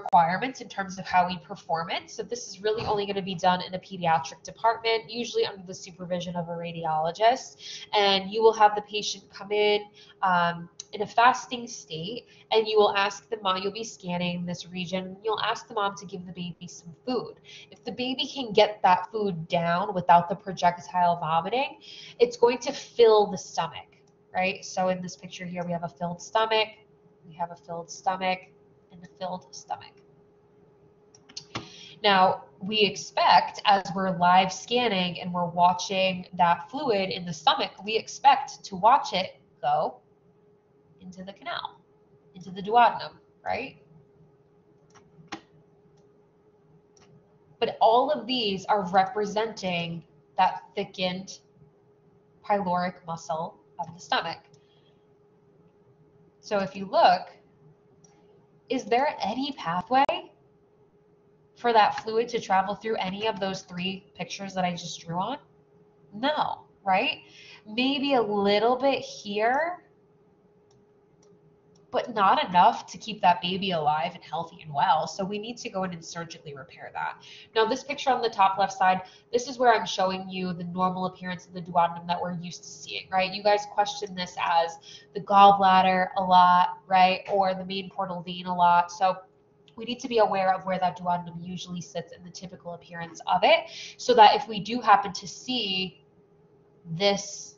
requirements in terms of how we perform it. So this is really only going to be done in a pediatric department, usually under the supervision of a radiologist. And you will have the patient come in um, in a fasting state, and you will ask the mom, you'll be scanning this region, you'll ask the mom to give the baby some food. If the baby can get that food down without the projectile vomiting, it's going to fill the stomach, right? So in this picture here, we have a filled stomach, we have a filled stomach, the filled stomach. Now, we expect as we're live scanning and we're watching that fluid in the stomach, we expect to watch it go into the canal, into the duodenum, right? But all of these are representing that thickened pyloric muscle of the stomach. So if you look, is there any pathway for that fluid to travel through any of those three pictures that I just drew on? No, right? Maybe a little bit here, but not enough to keep that baby alive and healthy and well. So we need to go in and surgically repair that. Now this picture on the top left side, this is where I'm showing you the normal appearance of the duodenum that we're used to seeing, right? You guys question this as the gallbladder a lot, right? Or the main portal vein a lot. So we need to be aware of where that duodenum usually sits and the typical appearance of it so that if we do happen to see this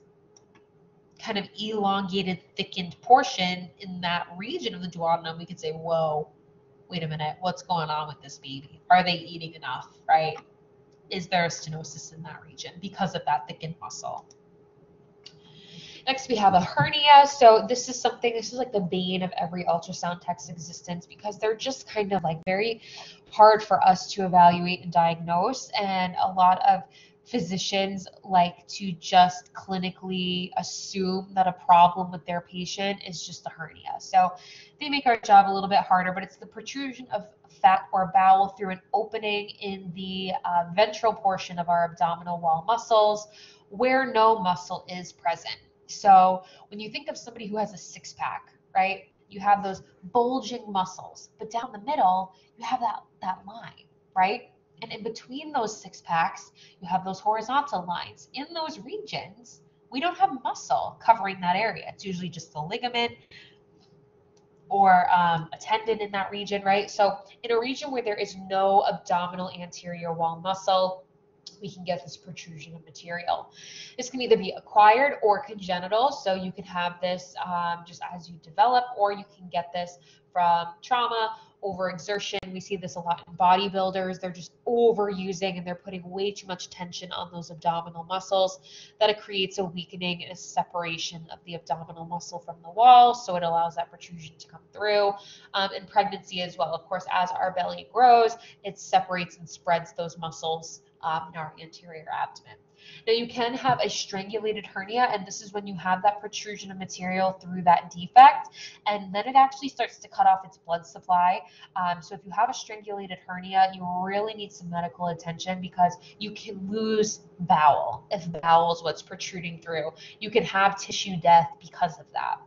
kind of elongated, thickened portion in that region of the duodenum, we could say, whoa, wait a minute, what's going on with this baby? Are they eating enough, right? Is there a stenosis in that region because of that thickened muscle? Next, we have a hernia. So this is something, this is like the bane of every ultrasound tech's existence because they're just kind of like very hard for us to evaluate and diagnose. And a lot of physicians like to just clinically assume that a problem with their patient is just a hernia. So they make our job a little bit harder, but it's the protrusion of fat or bowel through an opening in the uh, ventral portion of our abdominal wall muscles where no muscle is present. So when you think of somebody who has a six pack, right? You have those bulging muscles, but down the middle, you have that, that line, right? And in between those six packs, you have those horizontal lines. In those regions, we don't have muscle covering that area. It's usually just the ligament or um, a tendon in that region, right? So in a region where there is no abdominal anterior wall muscle, we can get this protrusion of material. This can either be acquired or congenital. So you can have this um, just as you develop, or you can get this from trauma, overexertion. We see this a lot in bodybuilders. They're just overusing and they're putting way too much tension on those abdominal muscles that it creates a weakening and a separation of the abdominal muscle from the wall. So it allows that protrusion to come through. Um, in pregnancy as well, of course, as our belly grows, it separates and spreads those muscles um, in our anterior abdomen. Now you can have a strangulated hernia, and this is when you have that protrusion of material through that defect, and then it actually starts to cut off its blood supply. Um, so if you have a strangulated hernia, you really need some medical attention because you can lose bowel if bowel is what's protruding through. You can have tissue death because of that.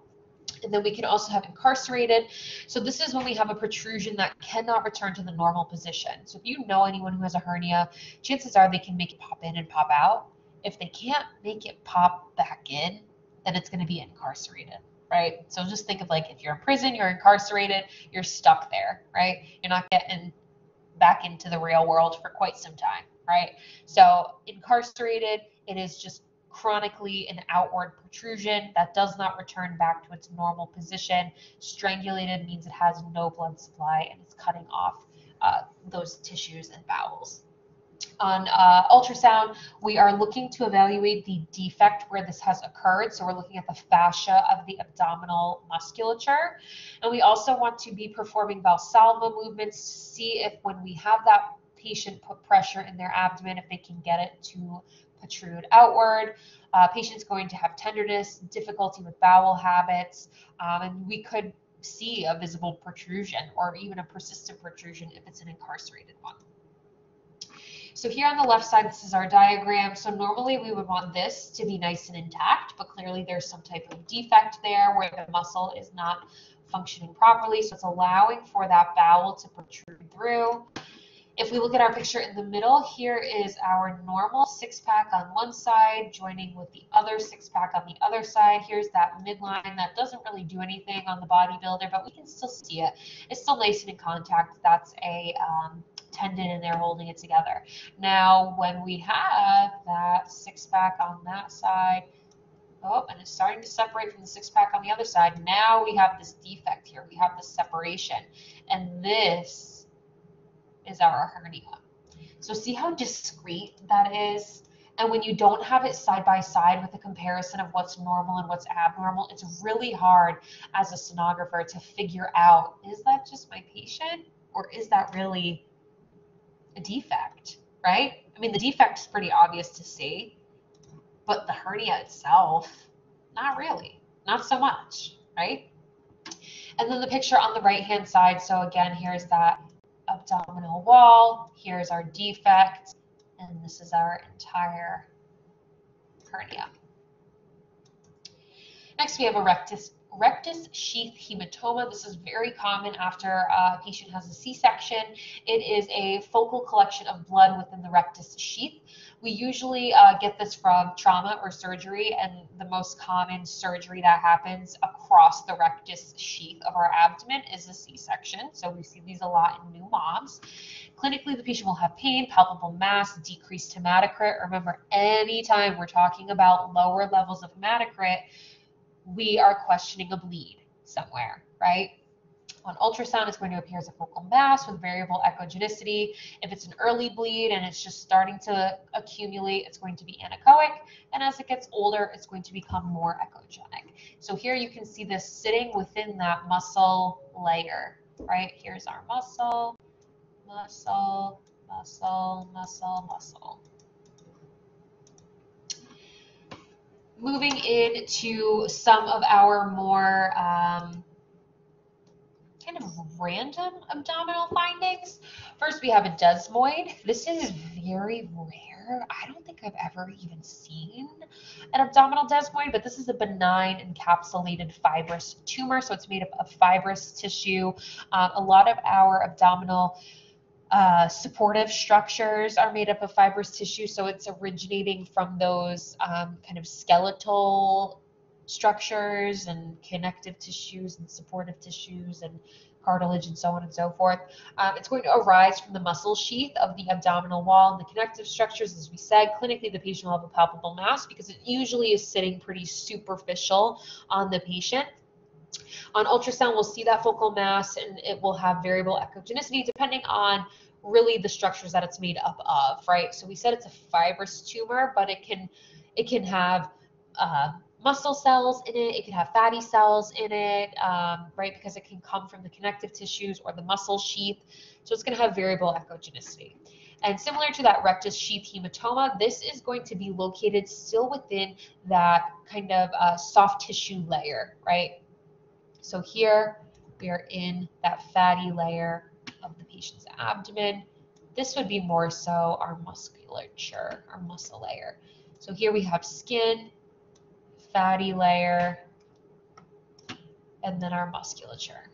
And then we can also have incarcerated. So this is when we have a protrusion that cannot return to the normal position. So if you know anyone who has a hernia, chances are they can make it pop in and pop out. If they can't make it pop back in, then it's going to be incarcerated, right? So just think of like if you're in prison, you're incarcerated, you're stuck there, right? You're not getting back into the real world for quite some time, right? So incarcerated, it is just chronically an outward protrusion that does not return back to its normal position. Strangulated means it has no blood supply and it's cutting off uh, those tissues and bowels. On uh, ultrasound, we are looking to evaluate the defect where this has occurred. So we're looking at the fascia of the abdominal musculature. And we also want to be performing Valsalva movements to see if when we have that patient put pressure in their abdomen, if they can get it to protrude outward. Uh, patient's going to have tenderness, difficulty with bowel habits, um, and we could see a visible protrusion or even a persistent protrusion if it's an incarcerated one. So here on the left side, this is our diagram. So normally we would want this to be nice and intact, but clearly there's some type of defect there where the muscle is not functioning properly. So it's allowing for that bowel to protrude through. If we look at our picture in the middle, here is our normal six pack on one side joining with the other six pack on the other side. Here's that midline that doesn't really do anything on the bodybuilder, but we can still see it. It's still nice and in contact. That's a um, tendon in there holding it together. Now, when we have that six pack on that side, Oh, and it's starting to separate from the six pack on the other side. Now we have this defect here. We have this separation. And this is our hernia. So see how discreet that is? And when you don't have it side by side with a comparison of what's normal and what's abnormal, it's really hard as a sonographer to figure out, is that just my patient or is that really a defect, right? I mean, the defect is pretty obvious to see, but the hernia itself, not really, not so much, right? And then the picture on the right hand side, so again, here's that abdominal wall. Here's our defect, and this is our entire hernia. Next, we have a rectus, rectus sheath hematoma. This is very common after a patient has a C-section. It is a focal collection of blood within the rectus sheath. We usually uh, get this from trauma or surgery, and the most common surgery that happens across the rectus sheath of our abdomen is a C-section. So we see these a lot in new moms. Clinically, the patient will have pain, palpable mass, decreased hematocrit. Remember, anytime we're talking about lower levels of hematocrit, we are questioning a bleed somewhere, right? On ultrasound, it's going to appear as a focal mass with variable echogenicity. If it's an early bleed and it's just starting to accumulate, it's going to be anechoic. And as it gets older, it's going to become more echogenic. So here you can see this sitting within that muscle layer, right? Here's our muscle, muscle, muscle, muscle, muscle. Moving into some of our more um, kind of random abdominal findings. First, we have a desmoid. This is very rare. I don't think I've ever even seen an abdominal desmoid, but this is a benign encapsulated fibrous tumor. So it's made up of fibrous tissue. Uh, a lot of our abdominal uh, supportive structures are made up of fibrous tissue, so it's originating from those um, kind of skeletal structures and connective tissues and supportive tissues and cartilage and so on and so forth. Um, it's going to arise from the muscle sheath of the abdominal wall and the connective structures. As we said, clinically, the patient will have a palpable mass because it usually is sitting pretty superficial on the patient. On ultrasound, we'll see that focal mass and it will have variable echogenicity depending on really the structures that it's made up of, right? So we said it's a fibrous tumor, but it can it can have uh, muscle cells in it, it can have fatty cells in it, um, right? Because it can come from the connective tissues or the muscle sheath. So it's going to have variable echogenicity. And similar to that rectus sheath hematoma, this is going to be located still within that kind of uh, soft tissue layer, right? So here we are in that fatty layer of the patient's abdomen. This would be more so our musculature, our muscle layer. So here we have skin, fatty layer, and then our musculature.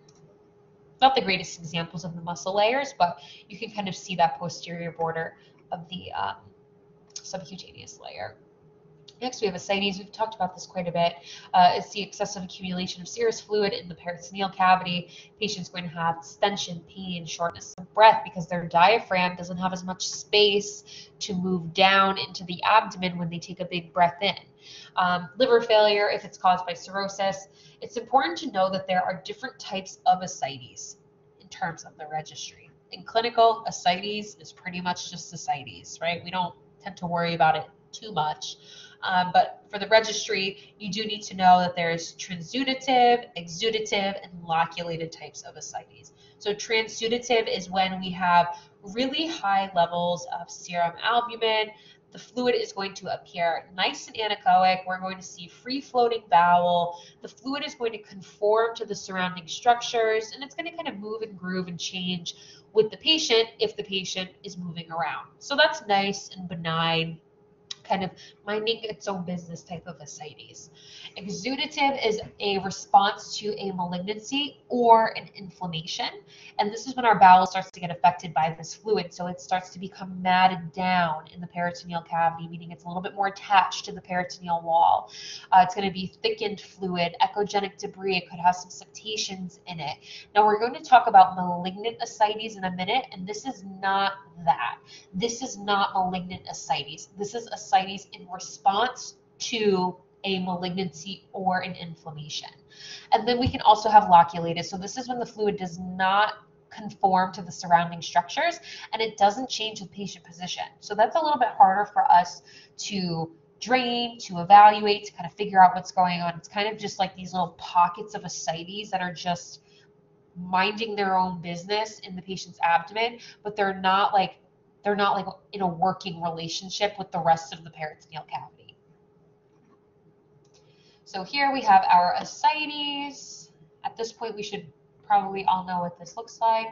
Not the greatest examples of the muscle layers, but you can kind of see that posterior border of the um, subcutaneous layer. Next, we have ascites. We've talked about this quite a bit. Uh, it's the excessive accumulation of serous fluid in the peritoneal cavity. Patient's going to have distension, pain, shortness of breath because their diaphragm doesn't have as much space to move down into the abdomen when they take a big breath in. Um, liver failure, if it's caused by cirrhosis. It's important to know that there are different types of ascites in terms of the registry. In clinical, ascites is pretty much just ascites, right? We don't tend to worry about it too much. Um, but for the registry, you do need to know that there's transudative, exudative, and loculated types of ascites. So transudative is when we have really high levels of serum albumin. The fluid is going to appear nice and anechoic. We're going to see free floating bowel. The fluid is going to conform to the surrounding structures and it's going to kind of move and groove and change with the patient if the patient is moving around. So that's nice and benign kind of minding its own business type of ascites. Exudative is a response to a malignancy or an inflammation. And this is when our bowel starts to get affected by this fluid. So it starts to become matted down in the peritoneal cavity, meaning it's a little bit more attached to the peritoneal wall. Uh, it's going to be thickened fluid, echogenic debris. It could have some septations in it. Now we're going to talk about malignant ascites in a minute, and this is not that. This is not malignant ascites. This is ascites in response to a malignancy or an inflammation. And then we can also have loculated. So this is when the fluid does not conform to the surrounding structures and it doesn't change the patient position. So that's a little bit harder for us to drain, to evaluate, to kind of figure out what's going on. It's kind of just like these little pockets of ascites that are just minding their own business in the patient's abdomen, but they're not like they're not like in a working relationship with the rest of the peritoneal cavity. So here we have our ascites. At this point, we should probably all know what this looks like.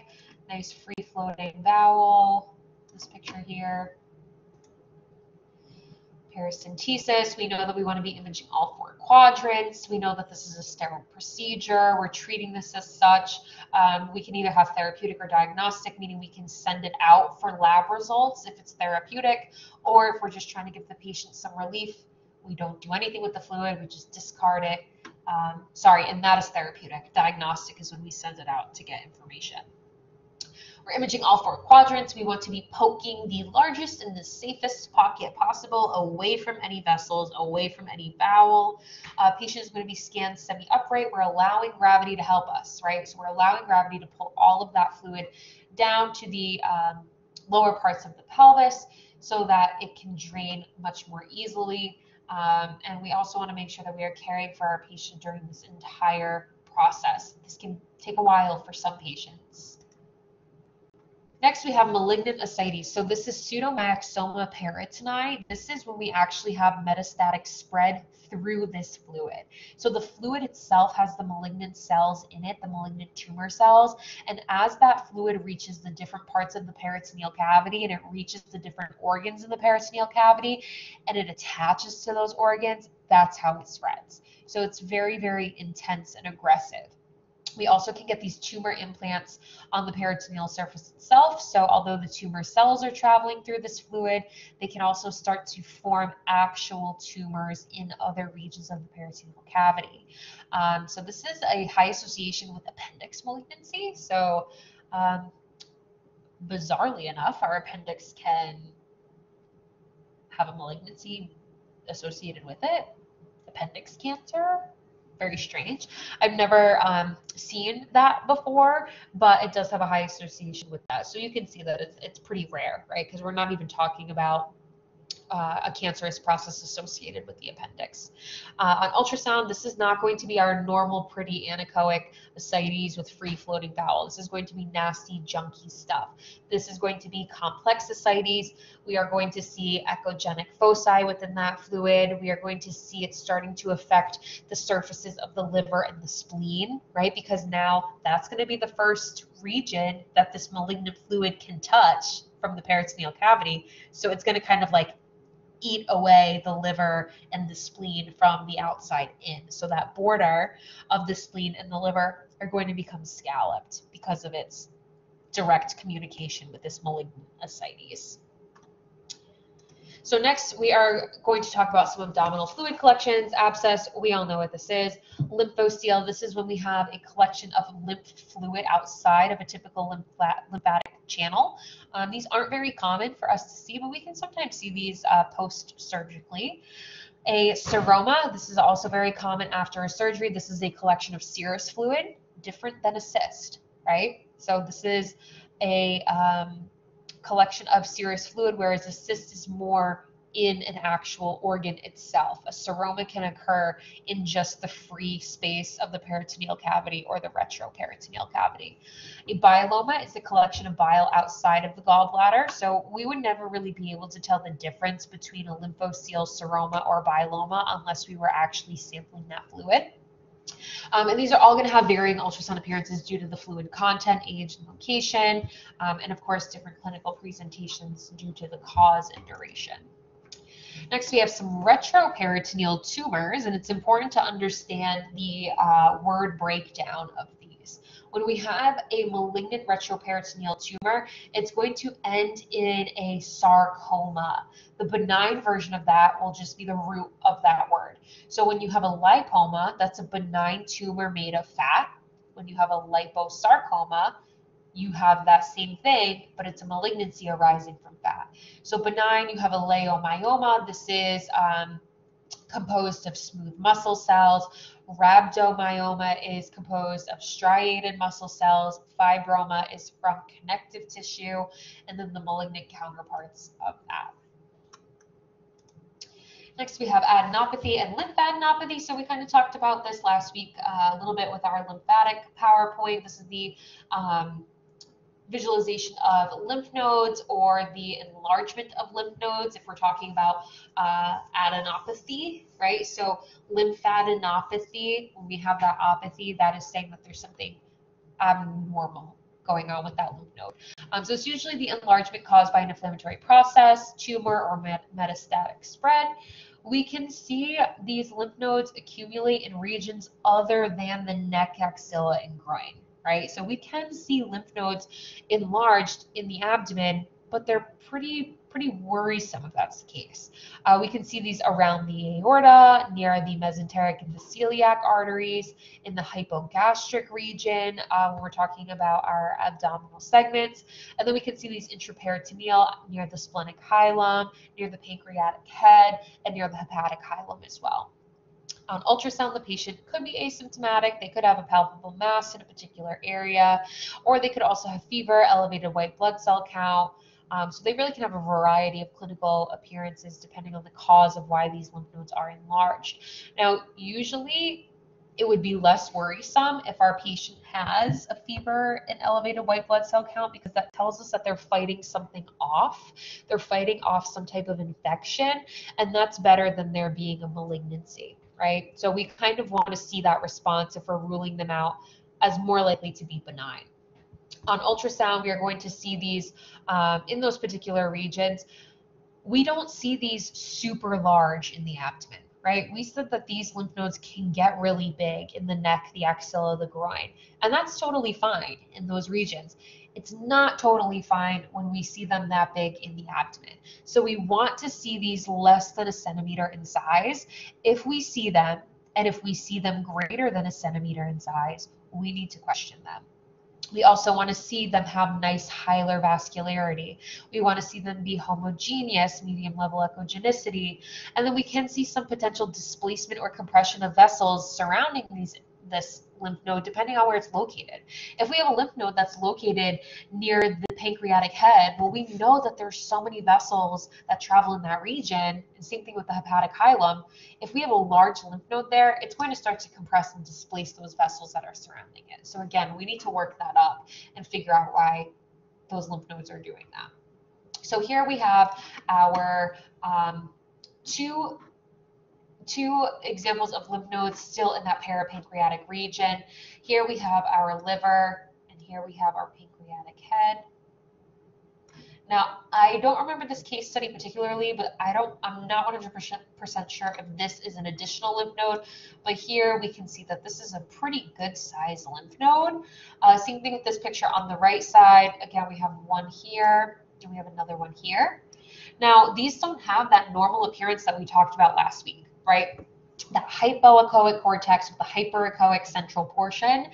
Nice free floating bowel, this picture here paracentesis. We know that we want to be imaging all four quadrants. We know that this is a sterile procedure. We're treating this as such. Um, we can either have therapeutic or diagnostic, meaning we can send it out for lab results if it's therapeutic, or if we're just trying to give the patient some relief, we don't do anything with the fluid, we just discard it. Um, sorry, and that is therapeutic. Diagnostic is when we send it out to get information. We're imaging all four quadrants. We want to be poking the largest and the safest pocket possible away from any vessels, away from any bowel. Uh, patient is going to be scanned semi-upright. We're allowing gravity to help us, right? So we're allowing gravity to pull all of that fluid down to the um, lower parts of the pelvis so that it can drain much more easily. Um, and we also want to make sure that we are caring for our patient during this entire process. This can take a while for some patients. Next, we have malignant ascites. So this is pseudomyxoma peritonei. This is when we actually have metastatic spread through this fluid. So the fluid itself has the malignant cells in it, the malignant tumor cells, and as that fluid reaches the different parts of the peritoneal cavity and it reaches the different organs in the peritoneal cavity and it attaches to those organs, that's how it spreads. So it's very, very intense and aggressive. We also can get these tumor implants on the peritoneal surface itself. So although the tumor cells are traveling through this fluid, they can also start to form actual tumors in other regions of the peritoneal cavity. Um, so this is a high association with appendix malignancy. So um, bizarrely enough, our appendix can have a malignancy associated with it, appendix cancer, very strange. I've never um, seen that before, but it does have a high association with that. So you can see that it's, it's pretty rare, right? Because we're not even talking about uh, a cancerous process associated with the appendix. Uh, on ultrasound, this is not going to be our normal pretty anechoic ascites with free floating bowel. This is going to be nasty, junky stuff. This is going to be complex ascites. We are going to see echogenic foci within that fluid. We are going to see it starting to affect the surfaces of the liver and the spleen, right? Because now that's going to be the first region that this malignant fluid can touch from the peritoneal cavity. So it's going to kind of like eat away the liver and the spleen from the outside in. So that border of the spleen and the liver are going to become scalloped because of its direct communication with this malignant ascites. So next we are going to talk about some abdominal fluid collections, abscess, we all know what this is. Lymphocele, this is when we have a collection of lymph fluid outside of a typical lymphatic channel. Um, these aren't very common for us to see, but we can sometimes see these uh, post-surgically. A seroma, this is also very common after a surgery. This is a collection of serous fluid, different than a cyst, right? So this is a um, collection of serous fluid, whereas a cyst is more in an actual organ itself. A seroma can occur in just the free space of the peritoneal cavity or the retroperitoneal cavity. A biloma is the collection of bile outside of the gallbladder, so we would never really be able to tell the difference between a lymphocele, seroma, or biloma unless we were actually sampling that fluid. Um, and these are all going to have varying ultrasound appearances due to the fluid content, age, and location, um, and of course different clinical presentations due to the cause and duration. Next, we have some retroperitoneal tumors, and it's important to understand the uh, word breakdown of. When we have a malignant retroperitoneal tumor, it's going to end in a sarcoma. The benign version of that will just be the root of that word. So when you have a lipoma, that's a benign tumor made of fat. When you have a liposarcoma, you have that same thing, but it's a malignancy arising from fat. So benign, you have a leiomyoma. This is um, composed of smooth muscle cells. Rhabdomyoma is composed of striated muscle cells. Fibroma is from connective tissue, and then the malignant counterparts of that. Next, we have adenopathy and lymphadenopathy. So we kind of talked about this last week uh, a little bit with our lymphatic PowerPoint. This is the um, visualization of lymph nodes or the enlargement of lymph nodes if we're talking about uh, adenopathy, right? So lymphadenopathy, when we have that apathy, that is saying that there's something abnormal going on with that lymph node. Um, so it's usually the enlargement caused by an inflammatory process, tumor, or met metastatic spread. We can see these lymph nodes accumulate in regions other than the neck, axilla, and groin right? So we can see lymph nodes enlarged in the abdomen, but they're pretty pretty worrisome if that's the case. Uh, we can see these around the aorta, near the mesenteric and the celiac arteries, in the hypogastric region uh, when we're talking about our abdominal segments. And then we can see these intraperitoneal near the splenic hilum, near the pancreatic head, and near the hepatic hilum as well. On ultrasound, the patient could be asymptomatic. They could have a palpable mass in a particular area, or they could also have fever, elevated white blood cell count. Um, so they really can have a variety of clinical appearances depending on the cause of why these lymph nodes are enlarged. Now, usually it would be less worrisome if our patient has a fever and elevated white blood cell count because that tells us that they're fighting something off. They're fighting off some type of infection, and that's better than there being a malignancy, right? So we kind of want to see that response if we're ruling them out as more likely to be benign. On ultrasound, we are going to see these um, in those particular regions. We don't see these super large in the abdomen right? We said that these lymph nodes can get really big in the neck, the axilla, the groin, and that's totally fine in those regions. It's not totally fine when we see them that big in the abdomen. So we want to see these less than a centimeter in size. If we see them, and if we see them greater than a centimeter in size, we need to question them. We also want to see them have nice hilar vascularity. We want to see them be homogeneous, medium level echogenicity, and then we can see some potential displacement or compression of vessels surrounding these this lymph node depending on where it's located. If we have a lymph node that's located near the pancreatic head, well, we know that there's so many vessels that travel in that region, and same thing with the hepatic hilum. If we have a large lymph node there, it's going to start to compress and displace those vessels that are surrounding it. So again, we need to work that up and figure out why those lymph nodes are doing that. So here we have our um, two two examples of lymph nodes still in that parapancreatic region. Here we have our liver, and here we have our pancreatic head. Now, I don't remember this case study particularly, but I don't, I'm not 100% sure if this is an additional lymph node, but here we can see that this is a pretty good size lymph node. Uh, same thing with this picture on the right side. Again, we have one here, and we have another one here. Now, these don't have that normal appearance that we talked about last week right? The hypoechoic cortex with the hyperechoic central portion,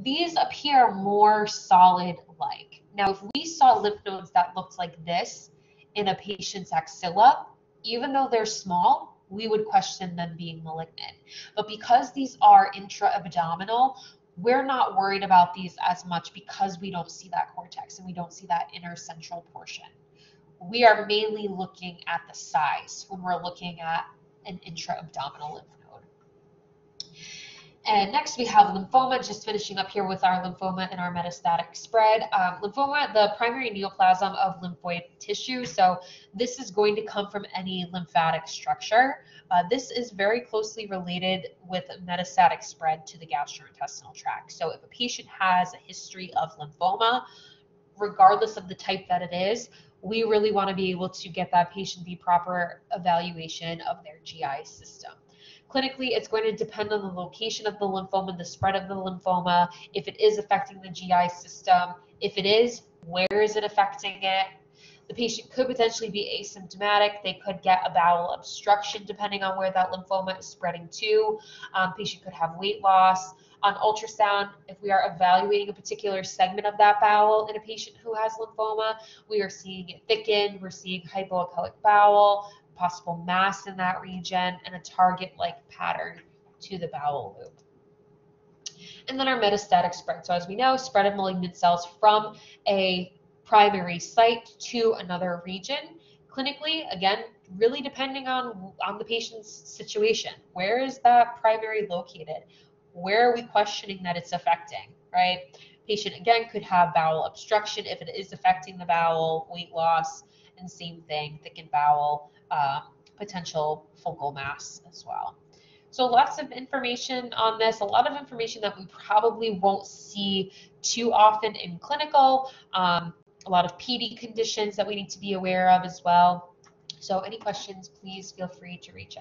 these appear more solid-like. Now, if we saw lymph nodes that looked like this in a patient's axilla, even though they're small, we would question them being malignant. But because these are intra-abdominal, we're not worried about these as much because we don't see that cortex and we don't see that inner central portion. We are mainly looking at the size when we're looking at an intra-abdominal lymph node. And next we have lymphoma, just finishing up here with our lymphoma and our metastatic spread. Um, lymphoma, the primary neoplasm of lymphoid tissue. So this is going to come from any lymphatic structure. Uh, this is very closely related with metastatic spread to the gastrointestinal tract. So if a patient has a history of lymphoma, regardless of the type that it is, we really want to be able to get that patient the proper evaluation of their GI system. Clinically, it's going to depend on the location of the lymphoma, the spread of the lymphoma, if it is affecting the GI system. If it is, where is it affecting it? The patient could potentially be asymptomatic. They could get a bowel obstruction depending on where that lymphoma is spreading to. Um, patient could have weight loss on ultrasound, if we are evaluating a particular segment of that bowel in a patient who has lymphoma, we are seeing it thicken, we're seeing hypoechoic bowel, possible mass in that region, and a target-like pattern to the bowel loop. And then our metastatic spread. So as we know, spread of malignant cells from a primary site to another region. Clinically, again, really depending on, on the patient's situation. Where is that primary located? Where are we questioning that it's affecting, right? Patient again could have bowel obstruction if it is affecting the bowel, weight loss, and same thing, thickened bowel, uh, potential focal mass as well. So lots of information on this, a lot of information that we probably won't see too often in clinical, um, a lot of PD conditions that we need to be aware of as well. So any questions, please feel free to reach out.